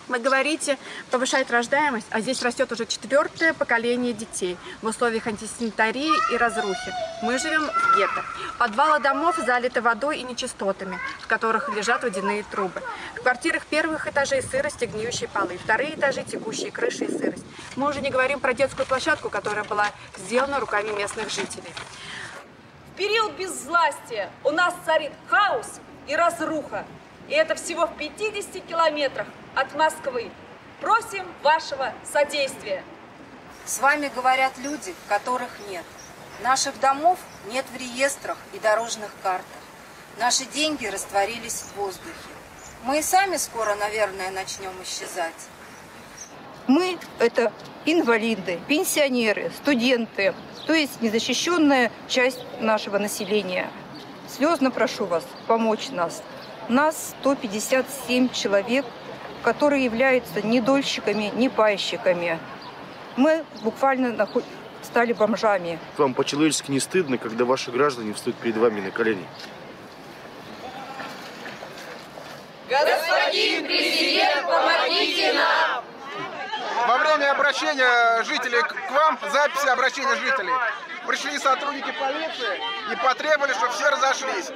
Вы говорите, повышает рождаемость, а здесь растет уже четвертое поколение детей в условиях антисанитарии и разрухи. Мы живем в гетто. Подвалы домов залиты водой и нечистотами, в которых лежат водяные трубы. В квартирах первых этажей сырость и гниющие полы, вторые этажи текущие крыши и сырость. Мы уже не говорим про детскую площадку, которая была сделана руками местных жителей. В период безвластия у нас царит хаос и разруха. И это всего в 50 километрах от Москвы. Просим вашего содействия. С вами говорят люди, которых нет. Наших домов нет в реестрах и дорожных картах. Наши деньги растворились в воздухе. Мы и сами скоро, наверное, начнем исчезать. Мы – это инвалиды, пенсионеры, студенты, то есть незащищенная часть нашего населения. Слезно прошу вас помочь нас. Нас 157 человек – которые являются ни дольщиками, ни пайщиками. Мы буквально стали бомжами. Вам по-человечески не стыдно, когда ваши граждане встают перед вами на колени? Господин президент, помогите нам! Во время обращения жителей к вам, записи обращения жителей, пришли сотрудники полиции и потребовали, чтобы все разошлись.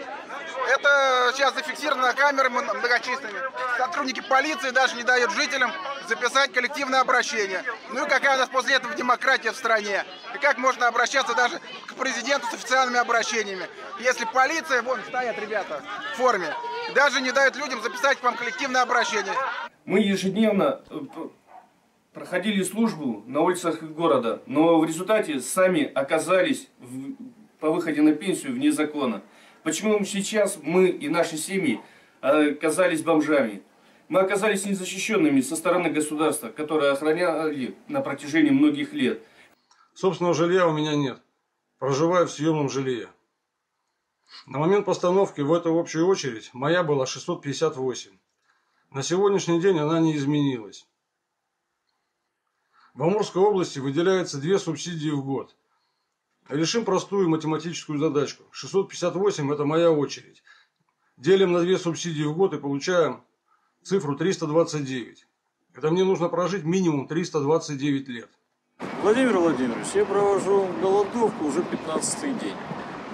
Это сейчас зафиксировано камеры многочисленными. Сотрудники полиции даже не дают жителям записать коллективное обращение. Ну и какая у нас после этого демократия в стране? И как можно обращаться даже к президенту с официальными обращениями? Если полиция, вон стоят ребята в форме, даже не дают людям записать к вам коллективное обращение. Мы ежедневно э, проходили службу на улицах города, но в результате сами оказались в, по выходе на пенсию вне закона. Почему сейчас мы и наши семьи э, оказались бомжами? Мы оказались незащищенными со стороны государства, которое охраняли на протяжении многих лет. Собственного жилья у меня нет. Проживаю в съемном жилье. На момент постановки в эту общую очередь моя была 658. На сегодняшний день она не изменилась. В Амурской области выделяется две субсидии в год. Решим простую математическую задачку. 658 – это моя очередь. Делим на две субсидии в год и получаем цифру 329. Это мне нужно прожить минимум 329 лет. Владимир Владимирович, я провожу голодовку уже 15 день.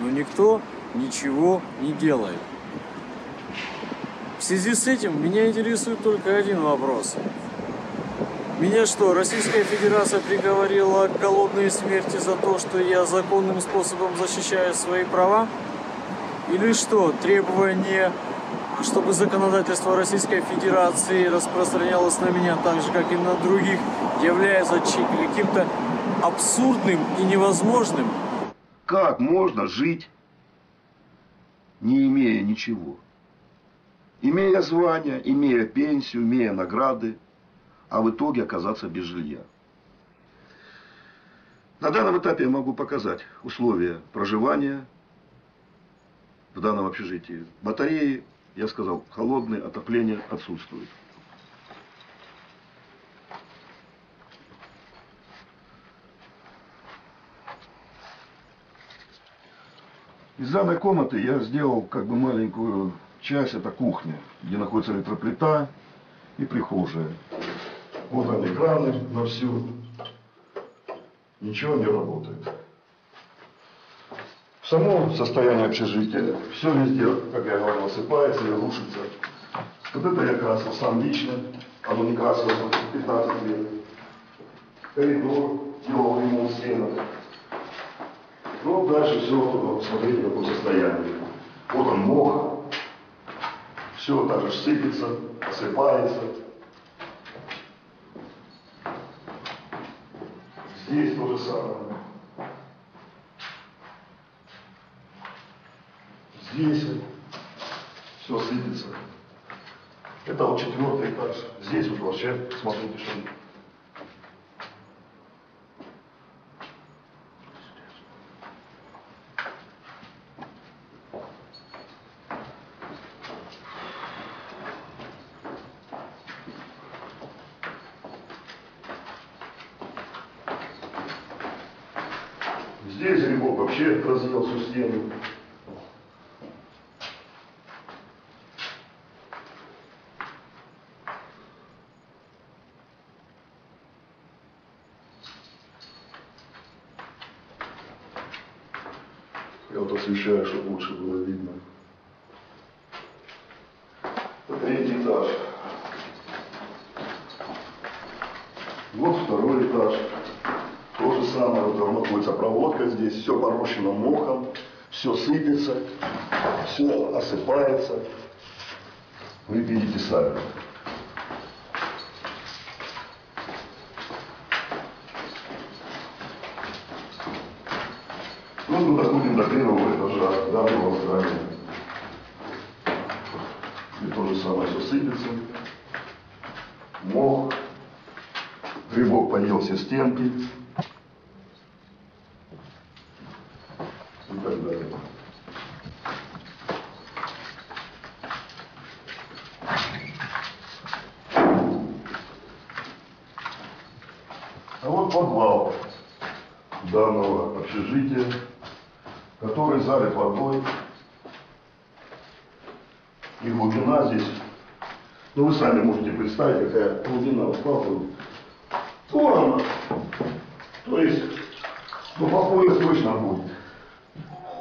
Но никто ничего не делает. В связи с этим меня интересует только один вопрос. Меня что, Российская Федерация приговорила к голодной смерти за то, что я законным способом защищаю свои права? Или что, требование, чтобы законодательство Российской Федерации распространялось на меня так же, как и на других, является каким-то абсурдным и невозможным? Как можно жить, не имея ничего? Имея звание, имея пенсию, имея награды, а в итоге оказаться без жилья. На данном этапе я могу показать условия проживания в данном общежитии. Батареи, я сказал, холодные, отопление отсутствует. Из данной комнаты я сделал как бы маленькую часть, это кухня, где находится электроплита и прихожая. Вот они экраны на всю. Ничего не работает. Само состояние общежития, все везде, как я говорил, осыпается и рушится. Вот это я красил сам лично, оно не красилось вот 15 лет. Коридор, делал ремонт стенок. Ну, дальше все, смотрите, в каком состоянии. Вот он мох, все так сыпется, осыпается. Здесь то же самое. Здесь все сыпется. Это вот четвертый этаж. Здесь вот вообще, смотрите, что Здесь грибок вообще разъел всю стену. Я вот освещаю, чтобы лучше было видно. Это третий этаж. Вот второй этаж. То же самое, вот там находится проводка здесь, все порощено мохом, все сыпется, все осыпается. Вы видите сами. Ну, мы доходим до первого этажа данного здания. И то же самое все сыпется. Мох. Грибок поел все стенки. И так далее. А вот подвал данного общежития, который залит водой. И глубина здесь, ну вы сами можете представить, какая глубина вот Торона. То есть, ну по пояс точно будет.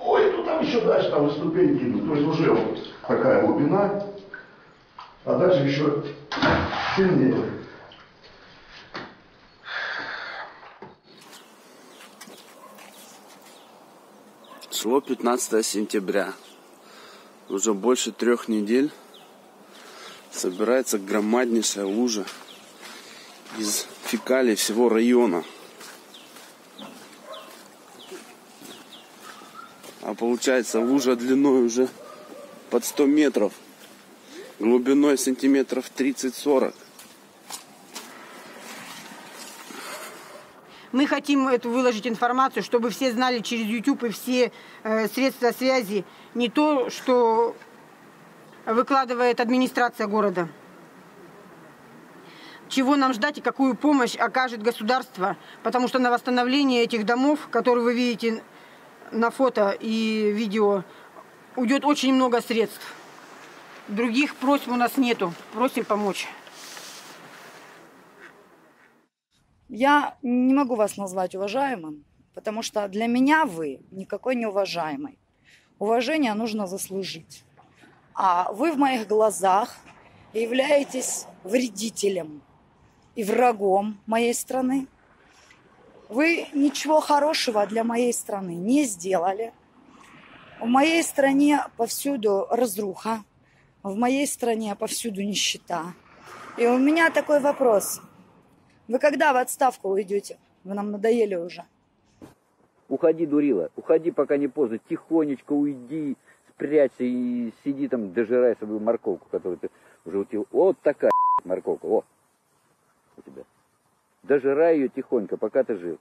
Ой, ну там еще дальше, там и ступеньки идут. То есть уже вот такая глубина, а дальше еще сильнее. Шло 15 сентября. Уже больше трех недель собирается громаднейшая лужа из фекалий всего района. А получается лужа длиной уже под 100 метров, глубиной сантиметров 30-40. Мы хотим эту выложить информацию, чтобы все знали через YouTube и все э, средства связи не то, что выкладывает администрация города. Чего нам ждать и какую помощь окажет государство, потому что на восстановление этих домов, которые вы видите на фото и видео, уйдет очень много средств. Других просьб у нас нету. Просим помочь. Я не могу вас назвать уважаемым, потому что для меня вы никакой не уважаемый. Уважение нужно заслужить. А вы в моих глазах являетесь вредителем и врагом моей страны. Вы ничего хорошего для моей страны не сделали. В моей стране повсюду разруха, в моей стране повсюду нищета. И у меня такой вопрос – вы когда в отставку уйдете? Вы нам надоели уже. Уходи, дурила, уходи, пока не поздно. Тихонечко уйди, спрячься и сиди там, дожирай свою морковку, которую ты уже утил. Вот такая *laughs* морковка, о, у тебя. Дожирай ее тихонько, пока ты жив.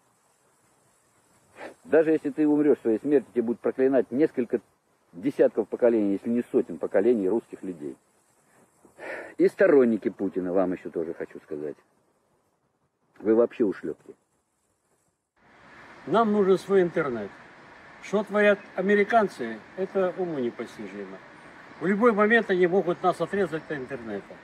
Даже если ты умрешь своей смерти, тебе будут проклинать несколько десятков поколений, если не сотен поколений русских людей. И сторонники Путина, вам еще тоже хочу сказать. Вы вообще ушлепки. Нам нужен свой интернет. Что творят американцы, это уму непостижимо. В любой момент они могут нас отрезать от интернета.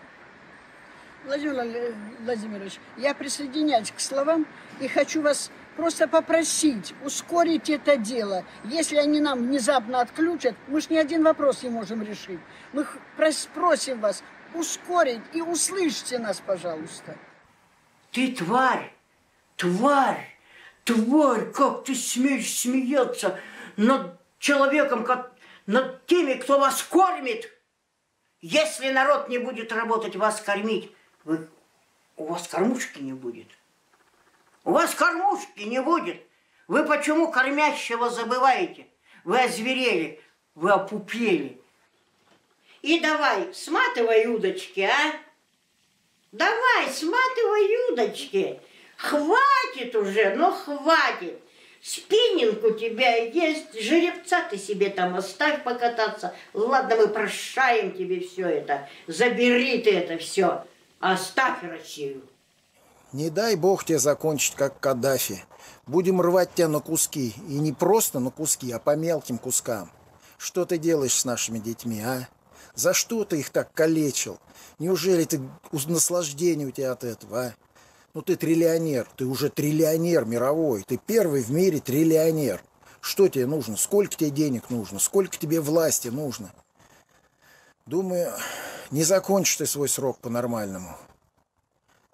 Владимир Владимирович, я присоединяюсь к словам и хочу вас просто попросить ускорить это дело. Если они нам внезапно отключат, мы ж ни один вопрос не можем решить. Мы просим вас ускорить и услышьте нас, пожалуйста. Ты тварь, тварь, тварь, как ты смеешь смеяться над человеком, как над теми, кто вас кормит. Если народ не будет работать, вас кормить, вы, у вас кормушки не будет. У вас кормушки не будет. Вы почему кормящего забываете? Вы озверели, вы опупели. И давай, сматывай удочки, а? Давай, сматывай удочки. Хватит уже, ну хватит. Спиннинг у тебя есть, жеребца ты себе там оставь покататься. Ладно, мы прощаем тебе все это. Забери ты это все. Оставь Россию. Не дай бог тебе закончить, как Каддафи. Будем рвать тебя на куски. И не просто на куски, а по мелким кускам. Что ты делаешь с нашими детьми, а? За что ты их так калечил? Неужели ты наслаждение у тебя от этого, а? Ну ты триллионер, ты уже триллионер мировой. Ты первый в мире триллионер. Что тебе нужно? Сколько тебе денег нужно? Сколько тебе власти нужно? Думаю, не закончишь ты свой срок по-нормальному.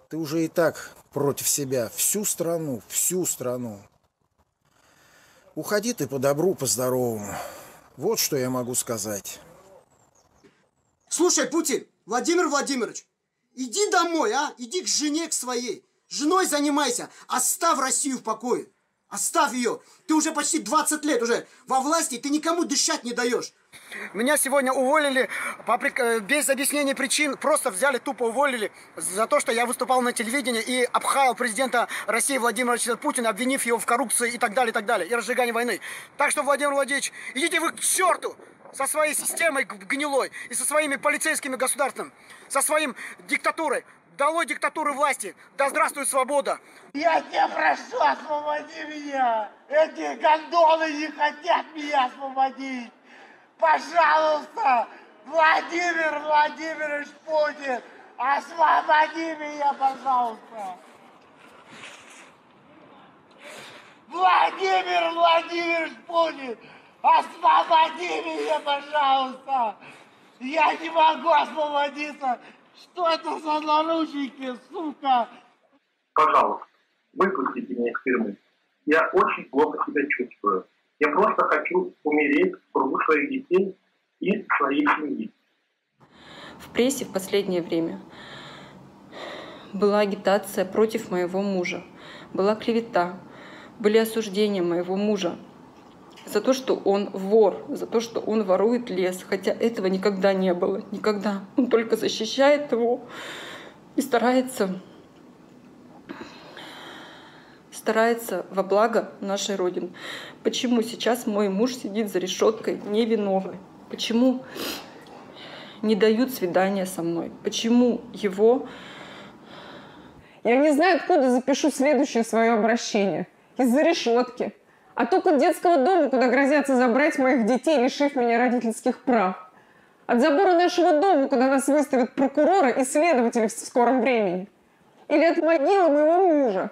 Ты уже и так против себя всю страну, всю страну. Уходи ты по добру, по здоровому. Вот что я могу сказать. Слушай, Путин, Владимир Владимирович, иди домой, а? Иди к жене, к своей. Женой занимайся. Оставь Россию в покое. Оставь ее. Ты уже почти 20 лет уже во власти, ты никому дышать не даешь. Меня сегодня уволили по, э, без объяснения причин. Просто взяли, тупо уволили за то, что я выступал на телевидении и обхаял президента России Владимира Владимировича Путина, обвинив его в коррупции и так далее, и так далее, и разжигании войны. Так что, Владимир Владимирович, идите вы к черту! Со своей системой гнилой и со своими полицейскими государством, со своим диктатурой. Долой диктатуры власти! Да здравствует свобода! Я тебя прошу, освободи меня! Эти гондоны не хотят меня освободить! Пожалуйста, Владимир Владимирович Путин, освободи меня, пожалуйста! Владимир Владимирович Путин, освободи меня, пожалуйста! Я не могу освободиться! Что это за наручники, сука? Пожалуйста, выпустите меня из тюрьмы. Я очень плохо себя чувствую. Я просто хочу умереть в кругу своих детей и своей семьи. В прессе в последнее время была агитация против моего мужа, была клевета, были осуждения моего мужа за то, что он вор, за то, что он ворует лес, хотя этого никогда не было, никогда. Он только защищает его и старается старается во благо нашей Родины. Почему сейчас мой муж сидит за решеткой невиновный? Почему не дают свидания со мной? Почему его... Я не знаю, откуда запишу следующее свое обращение. Из-за решетки. А от детского дома, куда грозятся забрать моих детей, лишив меня родительских прав. От забора нашего дома, куда нас выставят прокуроры и следователи в скором времени. Или от могилы моего мужа.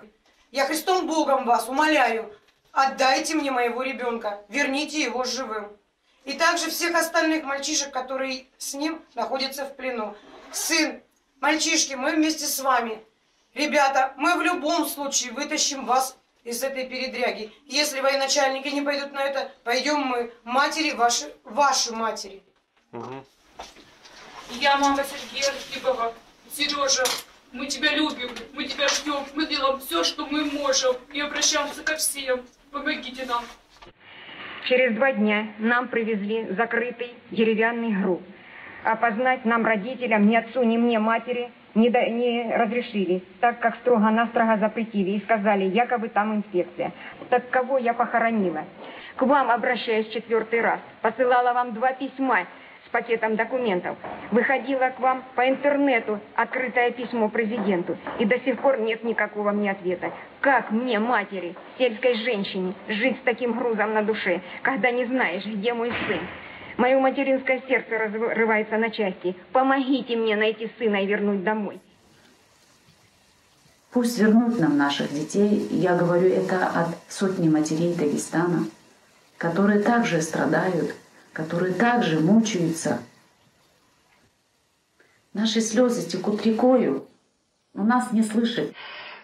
Я Христом Богом вас умоляю, отдайте мне моего ребенка, верните его живым. И также всех остальных мальчишек, которые с ним находятся в плену. Сын, мальчишки, мы вместе с вами. Ребята, мы в любом случае вытащим вас из этой передряги. Если военачальники не пойдут на это, пойдем мы, матери ваши, ваши матери. Угу. Я мама Сергея Архипова. Сережа, мы тебя любим, мы тебя ждем, мы делаем все, что мы можем и обращаемся ко всем. Помогите нам. Через два дня нам привезли закрытый деревянный гроб. Опознать нам, родителям, ни отцу, ни мне, матери, не, до, не разрешили, так как строго-настрого запретили и сказали, якобы там инфекция. Так кого я похоронила? К вам обращаюсь четвертый раз. Посылала вам два письма пакетом документов. Выходила к вам по интернету открытое письмо президенту. И до сих пор нет никакого мне ответа. Как мне, матери, сельской женщине, жить с таким грузом на душе, когда не знаешь, где мой сын? Мое материнское сердце разрывается на части. Помогите мне найти сына и вернуть домой. Пусть вернут нам наших детей. Я говорю это от сотни матерей Дагестана, которые также страдают, которые также мучаются. Наши слезы текут рекою, но нас не слышат.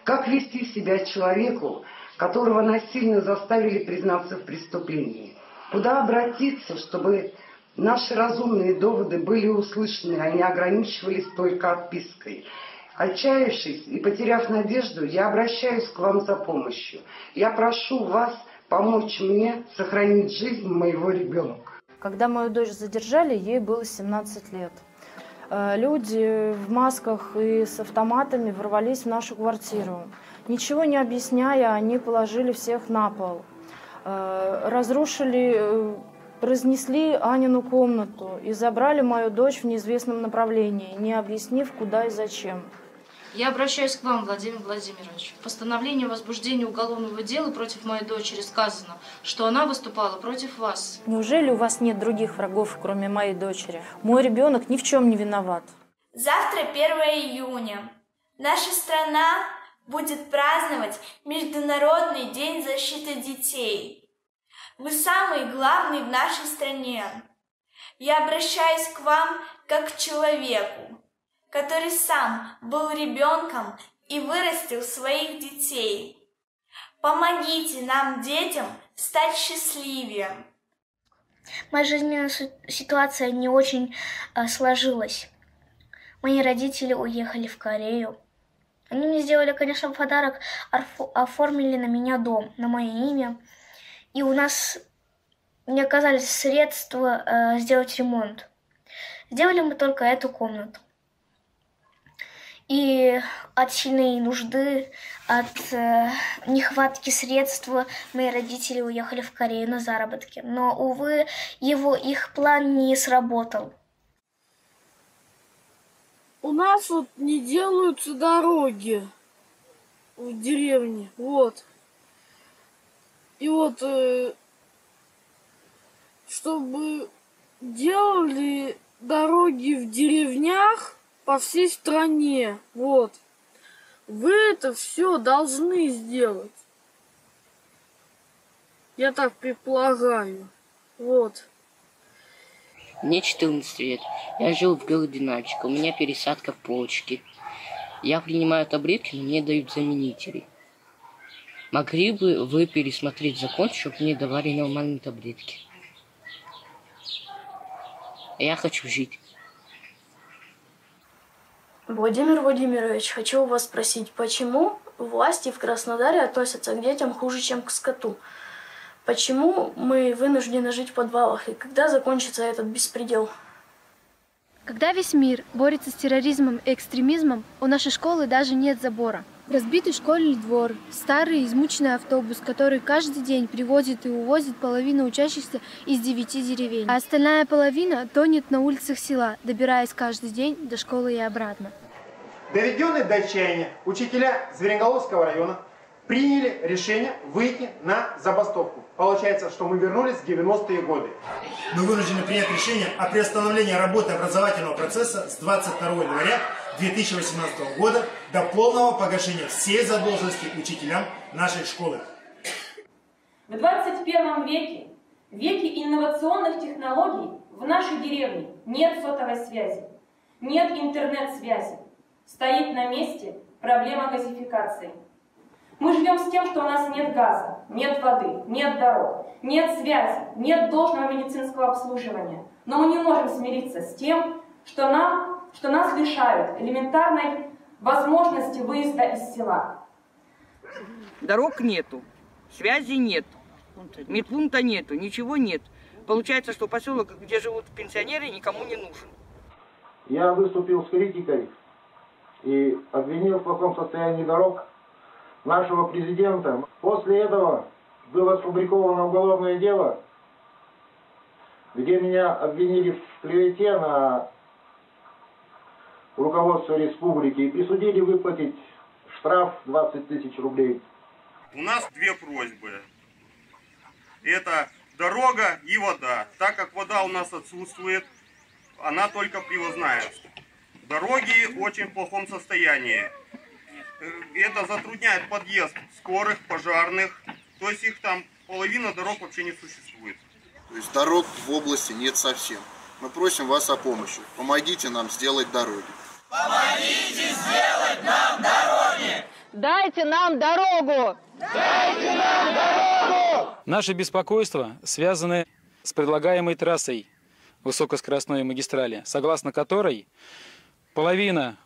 Как вести себя человеку, которого насильно заставили признаться в преступлении? Куда обратиться, чтобы наши разумные доводы были услышаны, а не ограничивались только отпиской? Отчаявшись и потеряв надежду, я обращаюсь к вам за помощью. Я прошу вас помочь мне сохранить жизнь моего ребенка. Когда мою дочь задержали, ей было 17 лет. Э, люди в масках и с автоматами ворвались в нашу квартиру. Ничего не объясняя, они положили всех на пол. Э, разрушили, э, разнесли Анину комнату и забрали мою дочь в неизвестном направлении, не объяснив, куда и зачем. Я обращаюсь к вам, Владимир Владимирович. В постановлении о возбуждении уголовного дела против моей дочери сказано, что она выступала против вас. Неужели у вас нет других врагов, кроме моей дочери? Мой ребенок ни в чем не виноват. Завтра 1 июня. Наша страна будет праздновать Международный день защиты детей. Вы самый главный в нашей стране. Я обращаюсь к вам как к человеку который сам был ребенком и вырастил своих детей. Помогите нам, детям, стать счастливее. Моя жизненная ситуация не очень э, сложилась. Мои родители уехали в Корею. Они мне сделали, конечно, подарок, оформили на меня дом, на мое имя. И у нас не оказались средства э, сделать ремонт. Сделали мы только эту комнату. И от сильной нужды, от э, нехватки средств мои родители уехали в Корею на заработки. Но, увы, его их план не сработал. У нас вот не делаются дороги в деревне, вот. И вот, э, чтобы делали дороги в деревнях, по всей стране. Вот. Вы это все должны сделать. Я так предполагаю. Вот. Мне 14 лет. Я жил в городе Нальчик. У меня пересадка почки. Я принимаю таблетки, но мне дают заменители. Могли бы вы пересмотреть закон, чтобы мне давали нормальные таблетки? Я хочу жить. Владимир Владимирович, хочу у вас спросить, почему власти в Краснодаре относятся к детям хуже, чем к скоту? Почему мы вынуждены жить в подвалах? И когда закончится этот беспредел? Когда весь мир борется с терроризмом и экстремизмом, у нашей школы даже нет забора. Разбитый школьный двор, старый измученный автобус, который каждый день привозит и увозит половину учащихся из девяти деревень. А остальная половина тонет на улицах села, добираясь каждый день до школы и обратно. Доведенные до отчаяния учителя Зверенголовского района приняли решение выйти на забастовку. Получается, что мы вернулись в 90-е годы. Мы вынуждены принять решение о приостановлении работы образовательного процесса с 22 января 2018 года до полного погашения всей задолженности учителям нашей школы. В 21 веке, веке инновационных технологий, в нашей деревне нет сотовой связи, нет интернет-связи. Стоит на месте проблема газификации. Мы живем с тем, что у нас нет газа, нет воды, нет дорог, нет связи, нет должного медицинского обслуживания. Но мы не можем смириться с тем, что, нам, что нас лишают элементарной возможности выезда из села. Дорог нету, связи нет, медпункта нету, ничего нет. Получается, что поселок, где живут пенсионеры, никому не нужен. Я выступил с критикой и обвинил в плохом состоянии дорог нашего президента. После этого было сфабриковано уголовное дело где меня обвинили в клевете на руководство республики и присудили выплатить штраф 20 тысяч рублей. У нас две просьбы. Это дорога и вода. Так как вода у нас отсутствует, она только привозная. Дороги в очень плохом состоянии. Э, Это затрудняет подъезд скорых, пожарных. То есть их там половина дорог вообще не существует. То есть дорог в области нет совсем. Мы просим вас о помощи. Помогите нам сделать дороги. Помогите сделать нам дороги! Дайте нам дорогу! Дайте нам дорогу! Наше беспокойство связано с предлагаемой трассой высокоскоростной магистрали, согласно которой половина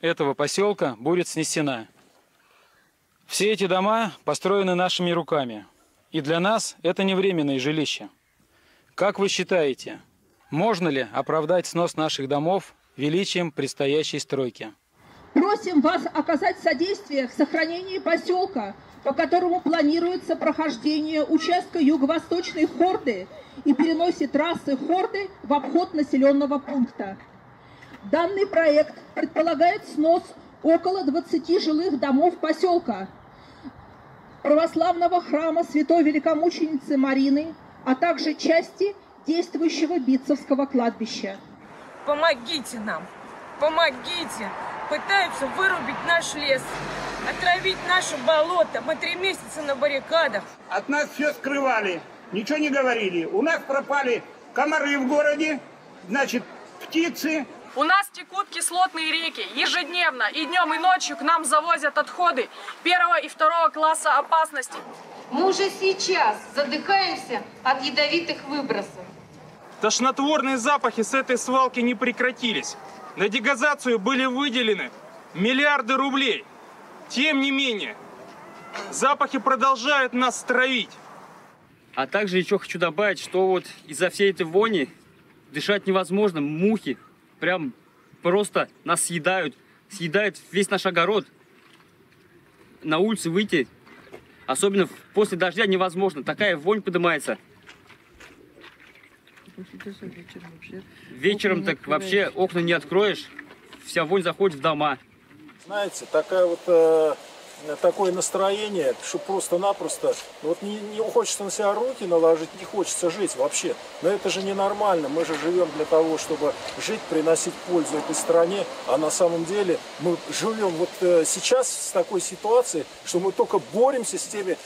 этого поселка будет снесена. Все эти дома построены нашими руками. И для нас это не временное жилище. Как вы считаете, можно ли оправдать снос наших домов величием предстоящей стройки? Просим вас оказать содействие к сохранению поселка, по которому планируется прохождение участка юго-восточной Хорды и переносе трассы Хорды в обход населенного пункта. Данный проект предполагает снос около 20 жилых домов поселка, православного храма святой великомученицы Марины, а также части действующего Битцевского кладбища. Помогите нам, помогите! Пытаются вырубить наш лес, отравить наше болото. Мы три месяца на баррикадах. От нас все скрывали, ничего не говорили. У нас пропали комары в городе, значит, птицы, У нас текут кислотные реки. Ежедневно и днем, и ночью к нам завозят отходы первого и второго класса опасности. Мы уже сейчас задыхаемся от ядовитых выбросов. Тошнотворные запахи с этой свалки не прекратились. На дегазацию были выделены миллиарды рублей. Тем не менее, запахи продолжают нас травить. А также еще хочу добавить, что вот из-за всей этой вони дышать невозможно. Мухи прям просто нас съедают, съедают весь наш огород. На улице выйти, особенно после дождя, невозможно. Такая вонь поднимается. Вечером так вообще окна не откроешь, вся вонь заходит в дома. Знаете, такая вот, э, такое настроение, что просто-напросто, вот не, не хочется на себя руки наложить, не хочется жить вообще. Но это же ненормально, мы же живем для того, чтобы жить, приносить пользу этой стране, а на самом деле мы живем вот э, сейчас с такой ситуацией, что мы только боремся с теми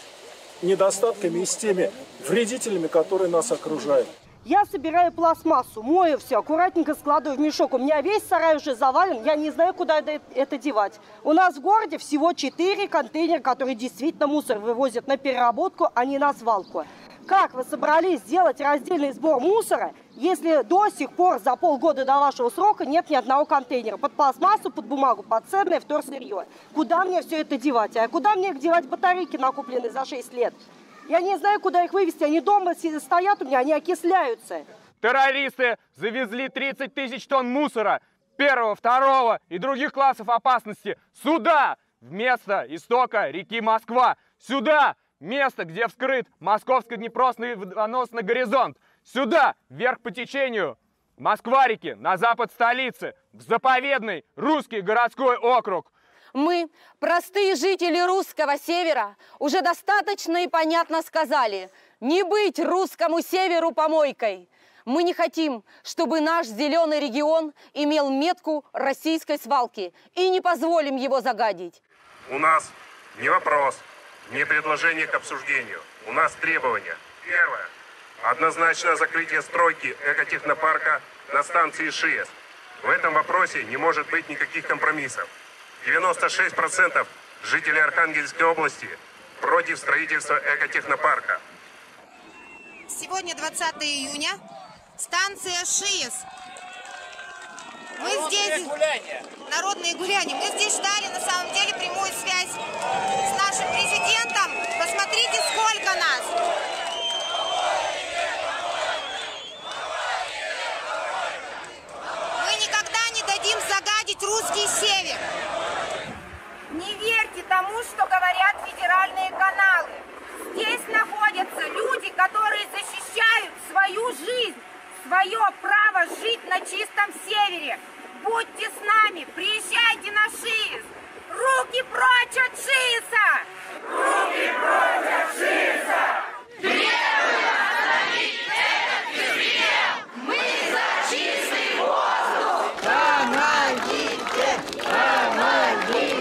недостатками и с теми вредителями, которые нас окружают. Я собираю пластмассу, мою все, аккуратненько складываю в мешок. У меня весь сарай уже завален, я не знаю, куда это, девать. У нас в городе всего 4 контейнера, которые действительно мусор вывозят на переработку, а не на свалку. Как вы собрались сделать раздельный сбор мусора, если до сих пор за полгода до вашего срока нет ни одного контейнера под пластмассу, под бумагу, под ценное вторсырье? Куда мне все это девать? А куда мне девать батарейки, накупленные за 6 лет? Я не знаю, куда их вывести. Они дома стоят у меня, они окисляются. Террористы завезли 30 тысяч тонн мусора первого, второго и других классов опасности сюда, вместо истока реки Москва. Сюда, место, где вскрыт московско-днепросный водоносный горизонт. Сюда, вверх по течению. Москва-реки, на запад столицы, в заповедный русский городской округ. Мы, простые жители русского севера, уже достаточно и понятно сказали, не быть русскому северу помойкой. Мы не хотим, чтобы наш зеленый регион имел метку российской свалки и не позволим его загадить. У нас не вопрос, не предложение к обсуждению. У нас требования. Первое. Однозначное закрытие стройки экотехнопарка на станции ШИЭС. В этом вопросе не может быть никаких компромиссов. 96% жителей Архангельской области против строительства экотехнопарка. Сегодня 20 июня, станция ШИЭС. Мы Народные здесь... гуляния. Народные гуляния. Мы здесь ждали, на самом деле, прямую связь с нашим президентом. Посмотрите, сколько нас. Мы никогда не дадим загадить русский север. Тому, что говорят федеральные каналы. Здесь находятся люди, которые защищают свою жизнь, свое право жить на чистом севере. Будьте с нами, приезжайте на ШИС. Руки прочь от ШИСа! Руки прочь от ШИСа! Мы за чистый воздух! Помогите! Помогите!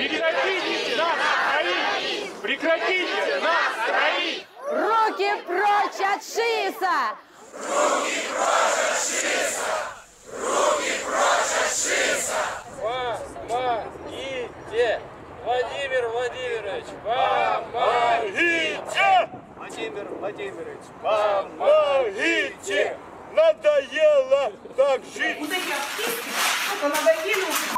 Прекратите нас троих! Прекратите нас троих! Руки прочь от ШИСа! Руки прочь от ШИСа! Руки прочь от ШИСа! Помогите! Владимир Владимирович, помогите! Владимир Владимирович, помогите! Надоело так жить! Вот эти артисты, сука, надоели уже.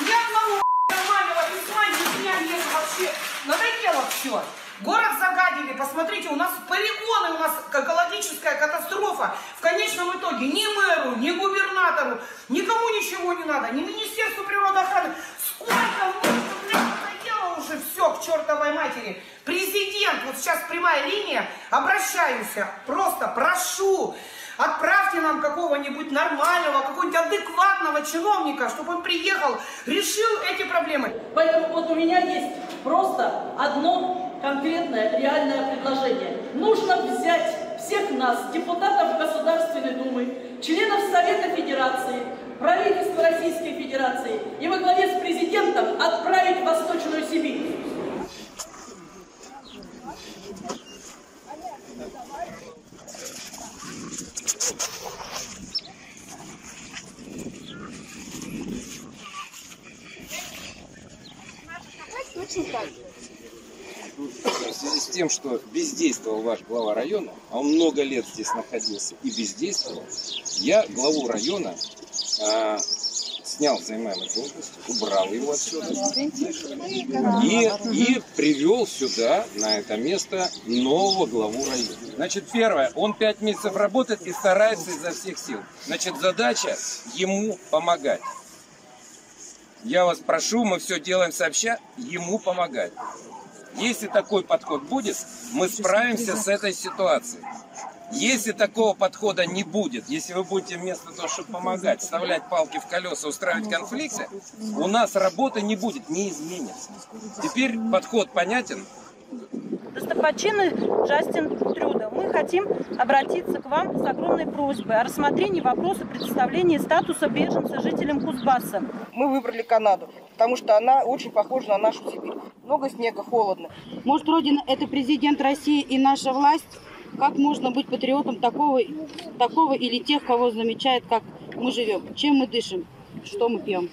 Ни одного нормального письма ни дня нет вообще. Надоело все. Город загадили, посмотрите, у нас полигоны, у нас экологическая катастрофа. В конечном итоге ни мэру, ни губернатору, никому ничего не надо, ни Министерству природоохраны. Сколько блядь, надоело уже все к чертовой матери. Президент, вот сейчас прямая линия, обращаюсь, просто прошу, Отправьте нам какого-нибудь нормального, какого-нибудь адекватного чиновника, чтобы он приехал, решил эти проблемы. Поэтому вот у меня есть просто одно конкретное реальное предложение. Нужно взять всех нас, депутатов Государственной Думы, членов Совета Федерации, правительства Российской Федерации и во главе с президентом отправить в Восточную Сибирь. В связи с тем, что бездействовал ваш глава района, а он много лет здесь находился и бездействовал, я главу района а, снял с занимаемой должности, убрал его отсюда и, и привел сюда, на это место, нового главу района. Значит, первое, он пять месяцев работает и старается изо всех сил. Значит, задача ему помогать. Я вас прошу, мы все делаем сообща, ему помогать. Если такой подход будет, мы справимся с этой ситуацией. Если такого подхода не будет, если вы будете вместо того, чтобы помогать, вставлять палки в колеса, устраивать конфликты, у нас работы не будет, не изменится. Теперь подход понятен? Достопочинный Джастин Трюдо. Мы хотим обратиться к вам с огромной просьбой о рассмотрении вопроса предоставления статуса беженца жителям Кузбасса. Мы выбрали Канаду, потому что она очень похожа на нашу Сибирь. Много снега, холодно. Может, Родина – это президент России и наша власть? Как можно быть патриотом такого, такого или тех, кого замечает, как мы живем? Чем мы дышим? Что мы пьем?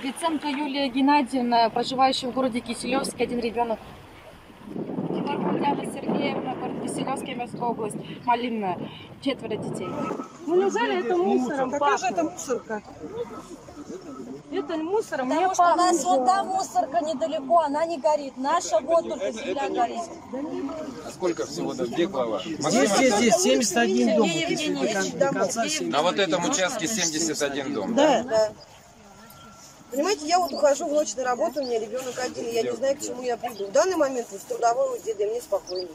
Гриценко Юлия Геннадьевна, проживающая в городе Киселевске, один ребенок. Ульяна Сергеевна, город Киселевский, Морская область, Малинная, четверо детей. Ну неужели это мусором Какая же пахнет? это мусорка? Это мусором Потому не что у нас пахнет. вот там мусорка недалеко, она не горит. Наша вот только земля горит. А сколько всего до где глава? Здесь, здесь, здесь 71 дом. До конца На вот этом участке 71 дом. Да. да. Понимаете, я вот ухожу в ночь на работу, у меня ребенок один, я не знаю, к чему я приду. В данный момент вот с трудового деда мне спокойно.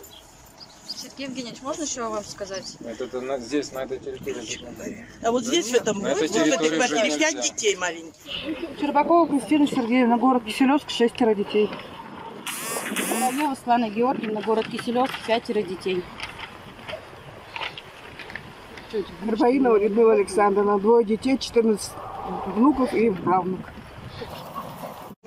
Сергей Евгеньевич, можно еще вам сказать? Это, это на- здесь, на этой территории. А вот здесь, в этом, На этой вот в этой квартире, пять детей маленьких. Щербакова Кристина Сергеевна, город Киселевск, шестеро детей. Соловьева Светлана Георгиевна, город Киселевск, пятеро детей. Гарбаинова Людмила Александровна, двое детей, 14 внуков и правнук.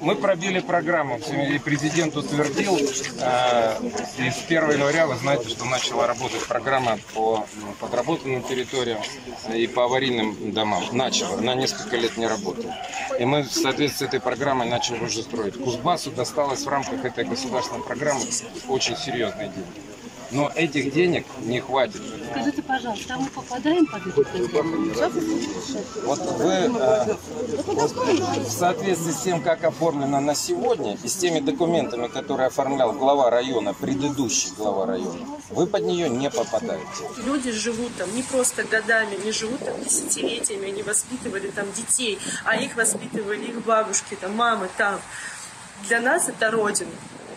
Мы пробили программу, президент утвердил, э, и с 1 января вы знаете, что начала работать программа по подработанным территориям и по аварийным домам. Начала, она несколько лет не работала. И мы в соответствии с этой программой начали уже строить. Кузбассу досталось в рамках этой государственной программы очень серьезные деньги. Но этих денег не хватит. Скажите, пожалуйста, а мы попадаем под эту программу? Вот вы э, вот в соответствии с тем, как оформлено на сегодня, и с теми документами, которые оформлял глава района, предыдущий глава района, вы под нее не попадаете. Люди живут там не просто годами, не живут там десятилетиями, они воспитывали там детей, а их воспитывали их бабушки, там мамы там. Для нас это родина.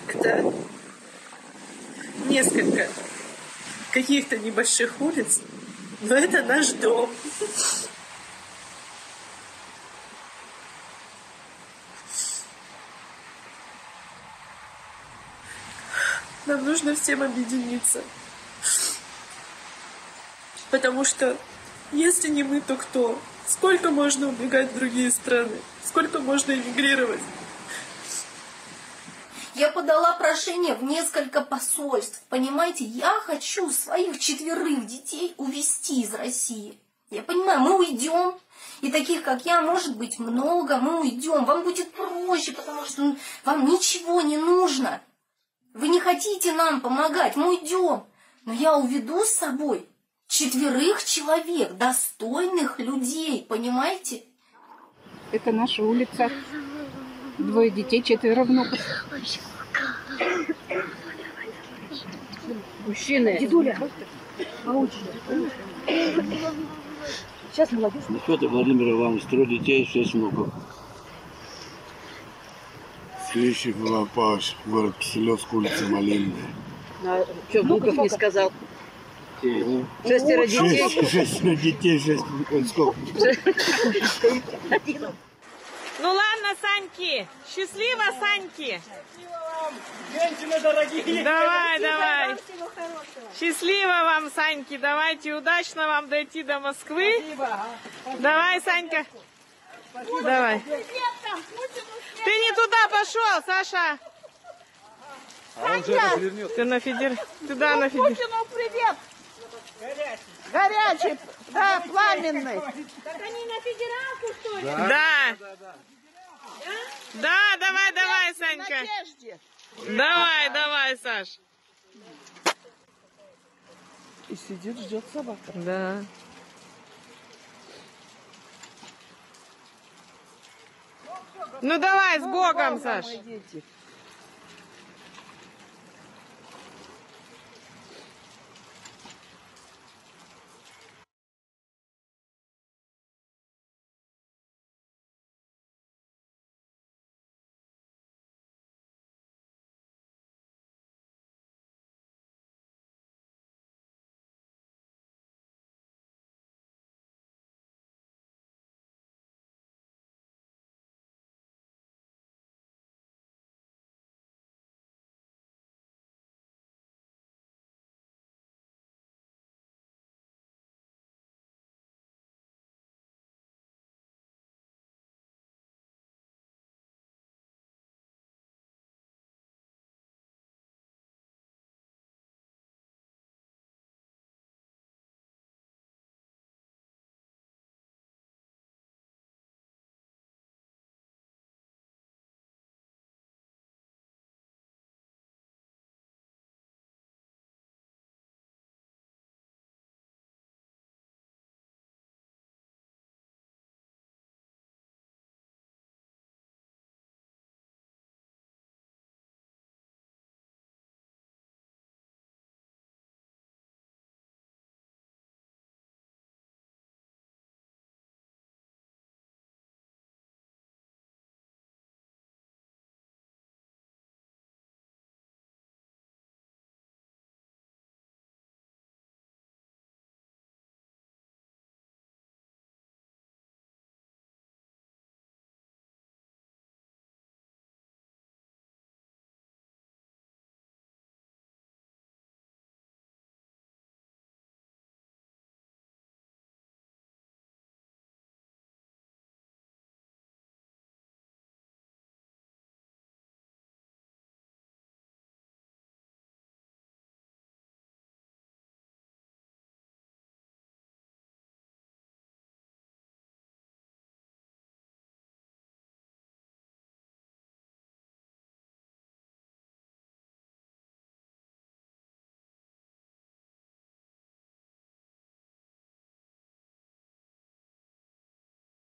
Это несколько каких-то небольших улиц, но это наш дом. Нам нужно всем объединиться. Потому что если не мы, то кто? Сколько можно убегать в другие страны? Сколько можно эмигрировать? Я подала прошение в несколько посольств. Понимаете, я хочу своих четверых детей увезти из России. Я понимаю, мы уйдем. И таких, как я, может быть много. Мы уйдем. Вам будет проще, потому что вам ничего не нужно. Вы не хотите нам помогать. Мы уйдем. Но я уведу с собой четверых человек, достойных людей. Понимаете? Это наша улица. Двое детей, четверо внуков. Мужчины. Дедуля. Сейчас молодежь. Федор Владимир Иванович, трое детей, шесть внуков. Следующий Иван Павлович, город Киселевск, улица Малинная. А, что, внуков не сказал? Шестеро детей. Шестеро детей, шесть, сколько? Ну ладно, Саньки, счастливо, Саньки. Женщины дорогие! Давай, Спасибо, давай. вам всего хорошего. Счастливо вам, Саньки. Давайте, удачно вам дойти до Москвы. Давай, Санька. Давай. Ты не туда пошел, Саша. А он же развернется. Ты на федер... Туда на федер... Путину привет! Горячий, да, пламенный. Так они на федералку, что ли? Да. Да, давай, давай, Санька. Надежде. Давай, давай, Саш. И сидит, ждет собака. Да. Ну давай, с Богом, Саш. Дети.